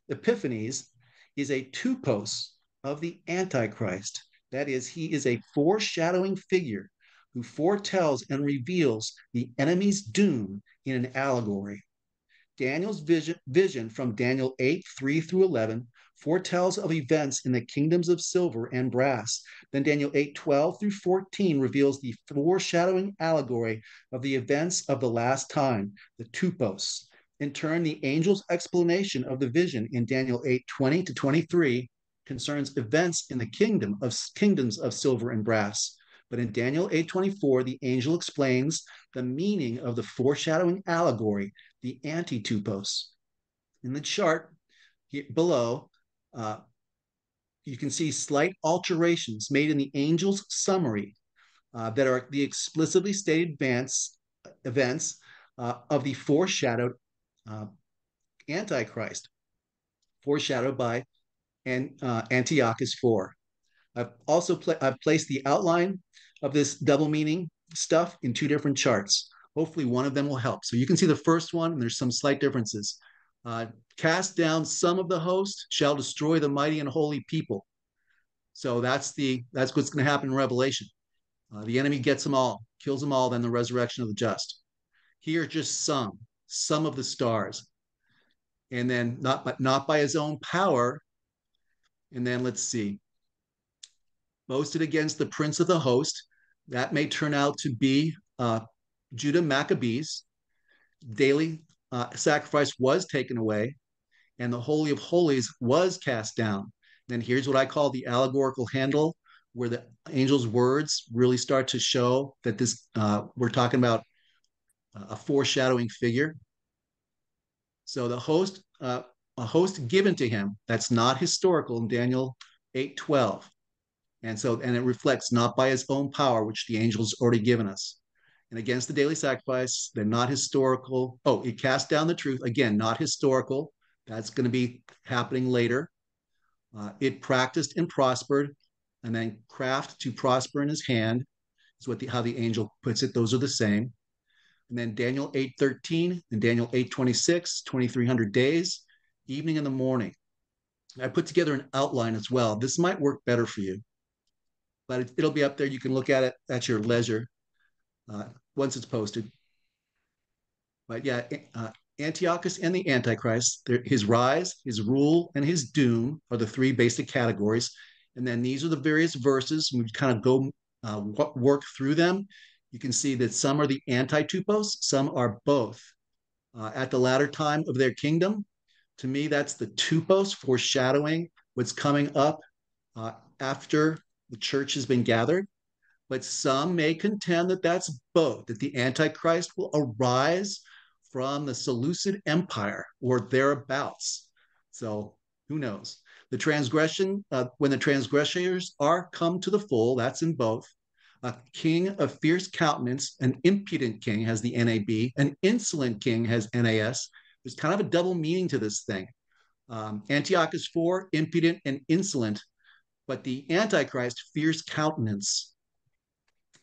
Epiphanes is a tupos of the Antichrist. That is, he is a foreshadowing figure who foretells and reveals the enemy's doom in an allegory. Daniel's vision, vision from Daniel 8, 3 through 11 foretells of events in the kingdoms of silver and brass. Then Daniel 8, 12 through 14 reveals the foreshadowing allegory of the events of the last time, the tupos. In turn, the angel's explanation of the vision in Daniel 8 20 to 23 concerns events in the kingdom of kingdoms of silver and brass. But in Daniel 8 24, the angel explains the meaning of the foreshadowing allegory, the anti-tupos. In the chart below, uh, you can see slight alterations made in the angel's summary uh, that are the explicitly stated events, events uh, of the foreshadowed uh, Antichrist, foreshadowed by and, uh, Antiochus IV. I've also pla- I've placed the outline of this double meaning stuff in two different charts. Hopefully, one of them will help. So you can see the first one, and there's some slight differences. Uh, cast down some of the host shall destroy the mighty and holy people. So that's the that's what's going to happen in Revelation. Uh, the enemy gets them all, kills them all, then the resurrection of the just. Here, just some some of the stars. And then not, but not by his own power. And then let's see. Boasted against the prince of the host. That may turn out to be uh, Judah Maccabees. Daily uh, sacrifice was taken away, and the Holy of Holies was cast down. Then here's what I call the allegorical handle, where the angel's words really start to show that this uh, we're talking about a foreshadowing figure. So the host, uh, a host given to him that's not historical in Daniel 8 12. And so, and it reflects not by his own power, which the angels already given us. And against the daily sacrifice, they're not historical. Oh, it cast down the truth. Again, not historical. That's going to be happening later. Uh, it practiced and prospered, and then craft to prosper in his hand is what the how the angel puts it. Those are the same and then Daniel 8:13 and Daniel 8:26, 2300 days, evening and the morning. I put together an outline as well. This might work better for you, but it, will be up there. You can look at it at your leisure uh, once it's posted. But yeah, uh, Antiochus and the Antichrist, his rise, his rule, and his doom are the three basic categories. And then these are the various verses. We kind of go uh, work through them you can see that some are the anti-tupos, some are both. Uh, at the latter time of their kingdom, to me, that's the tupos foreshadowing what's coming up uh, after the church has been gathered. But some may contend that that's both, that the Antichrist will arise from the Seleucid Empire or thereabouts. So who knows? The transgression, uh, when the transgressors are come to the full, that's in both a king of fierce countenance, an impudent king has the NAB, an insolent king has NAS, there's kind of a double meaning to this thing. Um, Antiochus IV, impudent and insolent, but the Antichrist, fierce countenance.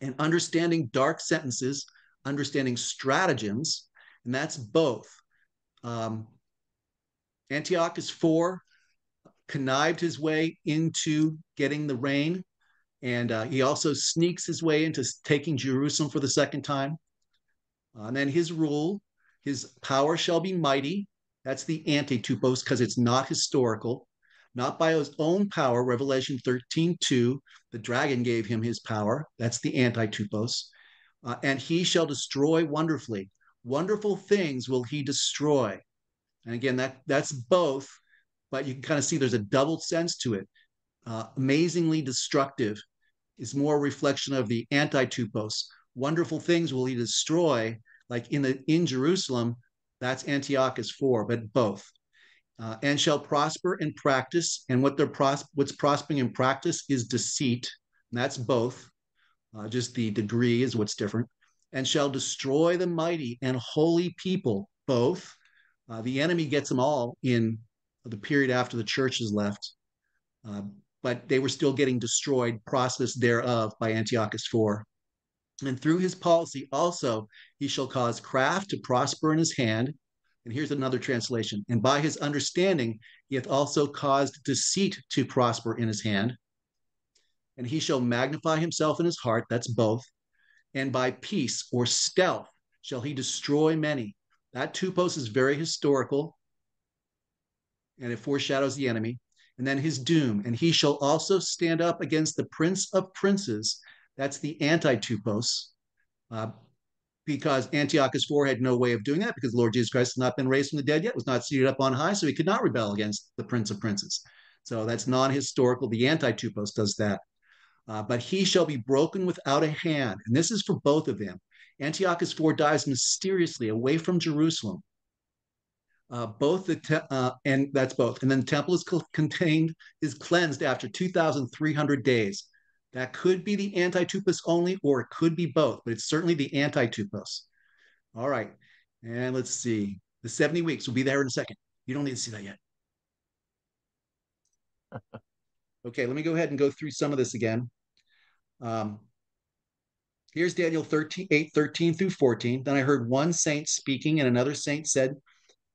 And understanding dark sentences, understanding stratagems, and that's both. Um, Antiochus IV connived his way into getting the reign, and uh, he also sneaks his way into taking Jerusalem for the second time. Uh, and then his rule, his power shall be mighty. That's the antitupos because it's not historical, not by his own power. Revelation 13 2, the dragon gave him his power. That's the antitupos. Uh, and he shall destroy wonderfully. Wonderful things will he destroy. And again, that that's both, but you can kind of see there's a double sense to it. Uh, amazingly destructive is more a reflection of the anti-tupos. Wonderful things will he destroy, like in the in Jerusalem. That's Antiochus four, but both. Uh, and shall prosper in practice, and what they're pros- what's prospering in practice is deceit. That's both. Uh, just the degree is what's different. And shall destroy the mighty and holy people, both uh, the enemy gets them all in the period after the church has left, uh, but they were still getting destroyed, process thereof by Antiochus IV. And through his policy also, he shall cause craft to prosper in his hand. And here's another translation. And by his understanding, he hath also caused deceit to prosper in his hand. And he shall magnify himself in his heart. That's both. And by peace or stealth shall he destroy many. That tupos is very historical and it foreshadows the enemy. And then his doom. And he shall also stand up against the prince of princes. That's the anti tupos. Uh, because Antiochus IV had no way of doing that because the Lord Jesus Christ has not been raised from the dead yet, was not seated up on high, so he could not rebel against the Prince of Princes. So that's non historical. The anti tupos does that. Uh, but he shall be broken without a hand. And this is for both of them. Antiochus IV dies mysteriously away from Jerusalem. Uh, both the te- uh, and that's both, and then the temple is contained is cleansed after 2,300 days. That could be the antitupos only, or it could be both, but it's certainly the antitupos. All right, and let's see. The 70 weeks will be there in a second. You don't need to see that yet. okay, let me go ahead and go through some of this again. Um, Here's Daniel 13, 8, 13 through 14. Then I heard one saint speaking, and another saint said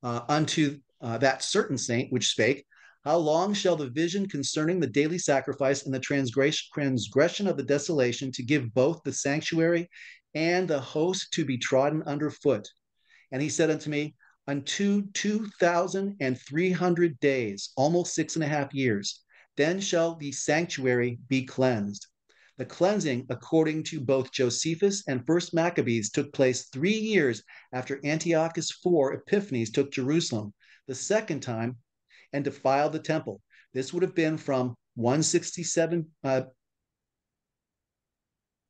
uh, unto uh, that certain saint which spake, How long shall the vision concerning the daily sacrifice and the transgression of the desolation to give both the sanctuary and the host to be trodden under foot? And he said unto me, Unto two thousand and three hundred days, almost six and a half years, then shall the sanctuary be cleansed the cleansing, according to both Josephus and First Maccabees, took place three years after Antiochus IV Epiphanes took Jerusalem the second time and defiled the temple. This would have been from 167 uh,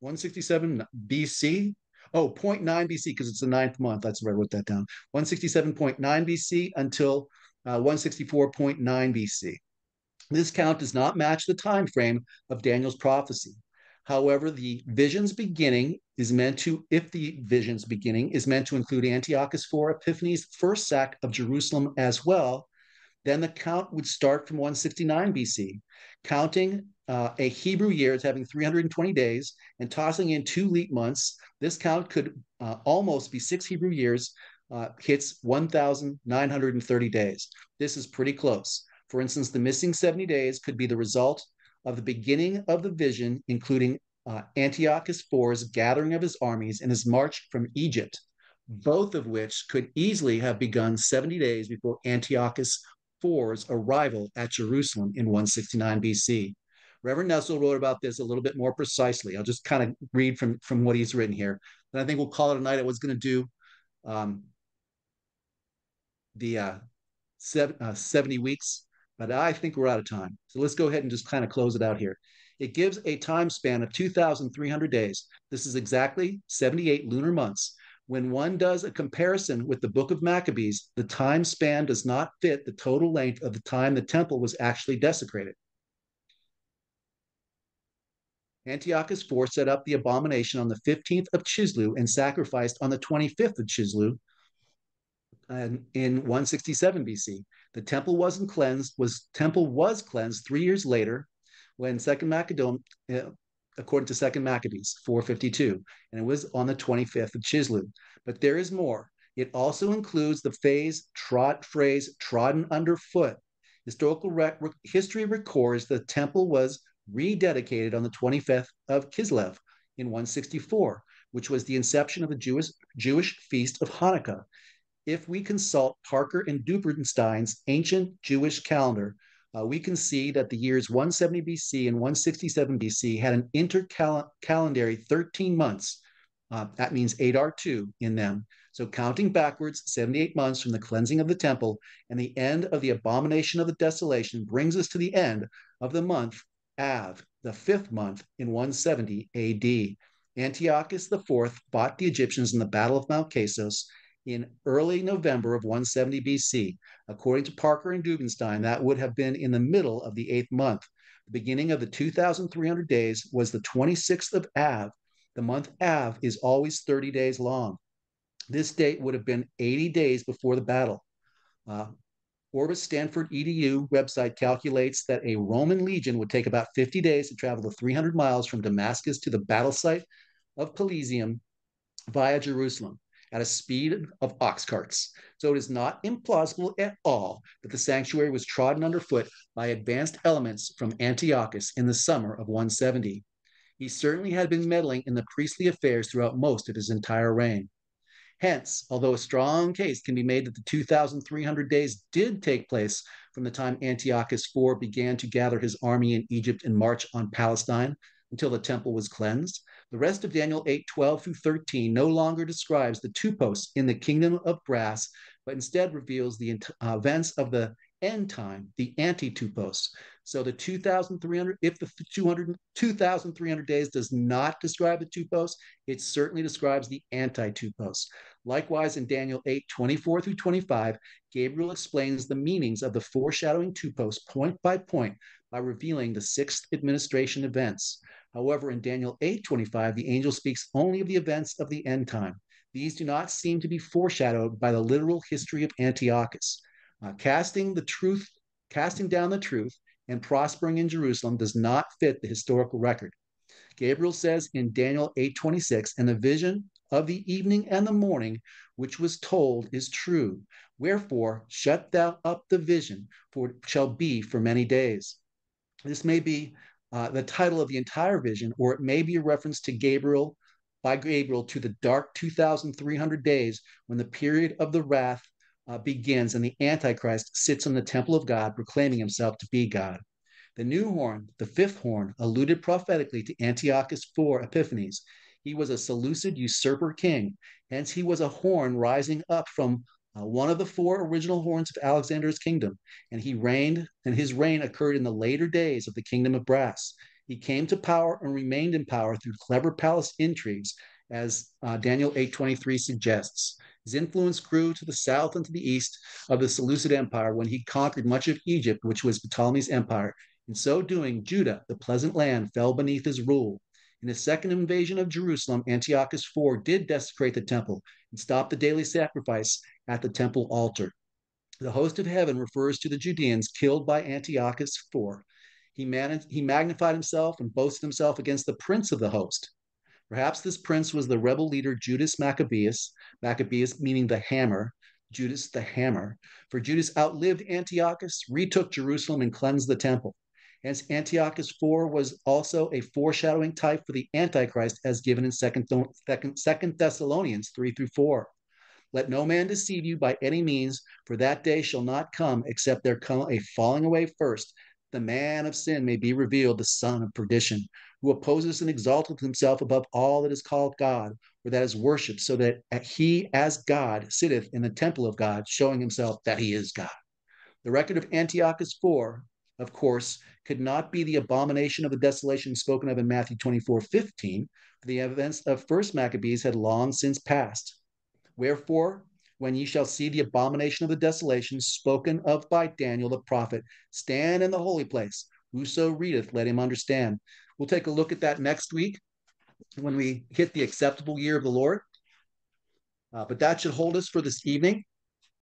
167 BC. Oh, 0.9 BC because it's the ninth month. That's where I wrote that down. 167.9 BC until uh, 164.9 BC. This count does not match the time frame of Daniel's prophecy. However, the vision's beginning is meant to, if the vision's beginning is meant to include Antiochus IV Epiphanes' first sack of Jerusalem as well, then the count would start from 169 BC, counting uh, a Hebrew year as having 320 days and tossing in two leap months. This count could uh, almost be six Hebrew years, uh, hits 1,930 days. This is pretty close. For instance, the missing 70 days could be the result of the beginning of the vision, including uh, Antiochus IV's gathering of his armies and his march from Egypt, both of which could easily have begun 70 days before Antiochus IV's arrival at Jerusalem in 169 BC. Reverend Nessel wrote about this a little bit more precisely. I'll just kind of read from, from what he's written here. And I think we'll call it a night. I was going to do um, the uh, seven, uh, 70 weeks but I think we're out of time. So let's go ahead and just kind of close it out here. It gives a time span of 2,300 days. This is exactly 78 lunar months. When one does a comparison with the book of Maccabees, the time span does not fit the total length of the time the temple was actually desecrated. Antiochus IV set up the abomination on the 15th of Chislew and sacrificed on the 25th of Chislew. and in 167 BC. The temple wasn't cleansed, was temple was cleansed three years later when Second Macedon, uh, according to Second Maccabees 452, and it was on the 25th of Chislev. But there is more. It also includes the phase trot phrase trodden underfoot. Historical rec- history records the temple was rededicated on the 25th of Kislev in 164, which was the inception of the Jewish, Jewish feast of Hanukkah. If we consult Parker and Dubberstein's ancient Jewish calendar, uh, we can see that the years 170 BC and 167 BC had an intercalendary 13 months. Uh, that means Adar 2 in them. So counting backwards, 78 months from the cleansing of the temple and the end of the abomination of the desolation brings us to the end of the month Av, the fifth month in 170 AD. Antiochus IV fought the Egyptians in the Battle of Mount Casius in early November of 170 BC. According to Parker and Dubberstein, that would have been in the middle of the eighth month. The beginning of the 2,300 days was the 26th of Av. The month Av is always 30 days long. This date would have been 80 days before the battle. Uh, Orbis Stanford EDU website calculates that a Roman legion would take about 50 days to travel the 300 miles from Damascus to the battle site of Pelusium via Jerusalem at a speed of ox carts. So it is not implausible at all that the sanctuary was trodden underfoot by advanced elements from Antiochus in the summer of 170. He certainly had been meddling in the priestly affairs throughout most of his entire reign. Hence, although a strong case can be made that the 2,300 days did take place from the time Antiochus IV began to gather his army in Egypt and march on Palestine until the temple was cleansed, the rest of Daniel 8, 12 through 13 no longer describes the tupos in the kingdom of brass, but instead reveals the uh, events of the end time, the anti-tupos. So the 2,300, if the 200, 2,300 days does not describe the tupos, it certainly describes the anti-tupos. Likewise, in Daniel 8, 24 through 25, Gabriel explains the meanings of the foreshadowing tupos point by point by revealing the sixth administration events. However, in Daniel 8:25, the angel speaks only of the events of the end time. These do not seem to be foreshadowed by the literal history of Antiochus. Uh, casting the truth, casting down the truth, and prospering in Jerusalem does not fit the historical record. Gabriel says in Daniel 8:26, and the vision of the evening and the morning which was told is true. Wherefore, shut thou up the vision, for it shall be for many days. This may be uh, the title of the entire vision, or it may be a reference to Gabriel by Gabriel to the dark 2,300 days when the period of the wrath uh, begins and the Antichrist sits in the temple of God, proclaiming himself to be God. The new horn, the fifth horn, alluded prophetically to Antiochus IV Epiphanes. He was a Seleucid usurper king, hence, he was a horn rising up from uh, one of the four original horns of Alexander's kingdom, and he reigned, and his reign occurred in the later days of the kingdom of brass. He came to power and remained in power through clever palace intrigues, as uh, Daniel 8:23 suggests. His influence grew to the south and to the east of the Seleucid Empire when he conquered much of Egypt, which was Ptolemy's empire. In so doing, Judah, the pleasant land, fell beneath his rule. In his second invasion of Jerusalem, Antiochus IV did desecrate the temple and stop the daily sacrifice at the temple altar. The host of heaven refers to the Judeans killed by Antiochus IV. He, managed, he magnified himself and boasted himself against the prince of the host. Perhaps this prince was the rebel leader Judas Maccabeus, Maccabeus meaning the hammer, Judas the hammer. For Judas outlived Antiochus, retook Jerusalem, and cleansed the temple. Hence, Antiochus IV was also a foreshadowing type for the Antichrist as given in 2 Thessalonians 3 through 4. Let no man deceive you by any means, for that day shall not come except there come a falling away first. The man of sin may be revealed, the son of perdition, who opposes and exalteth himself above all that is called God, or that is worshipped, so that he as God sitteth in the temple of God, showing himself that he is God. The record of Antiochus IV of course, could not be the abomination of the desolation spoken of in Matthew 24 15, for the events of first Maccabees had long since passed. Wherefore, when ye shall see the abomination of the desolation spoken of by Daniel the prophet, stand in the holy place. Whoso readeth, let him understand. We'll take a look at that next week when we hit the acceptable year of the Lord. Uh, but that should hold us for this evening.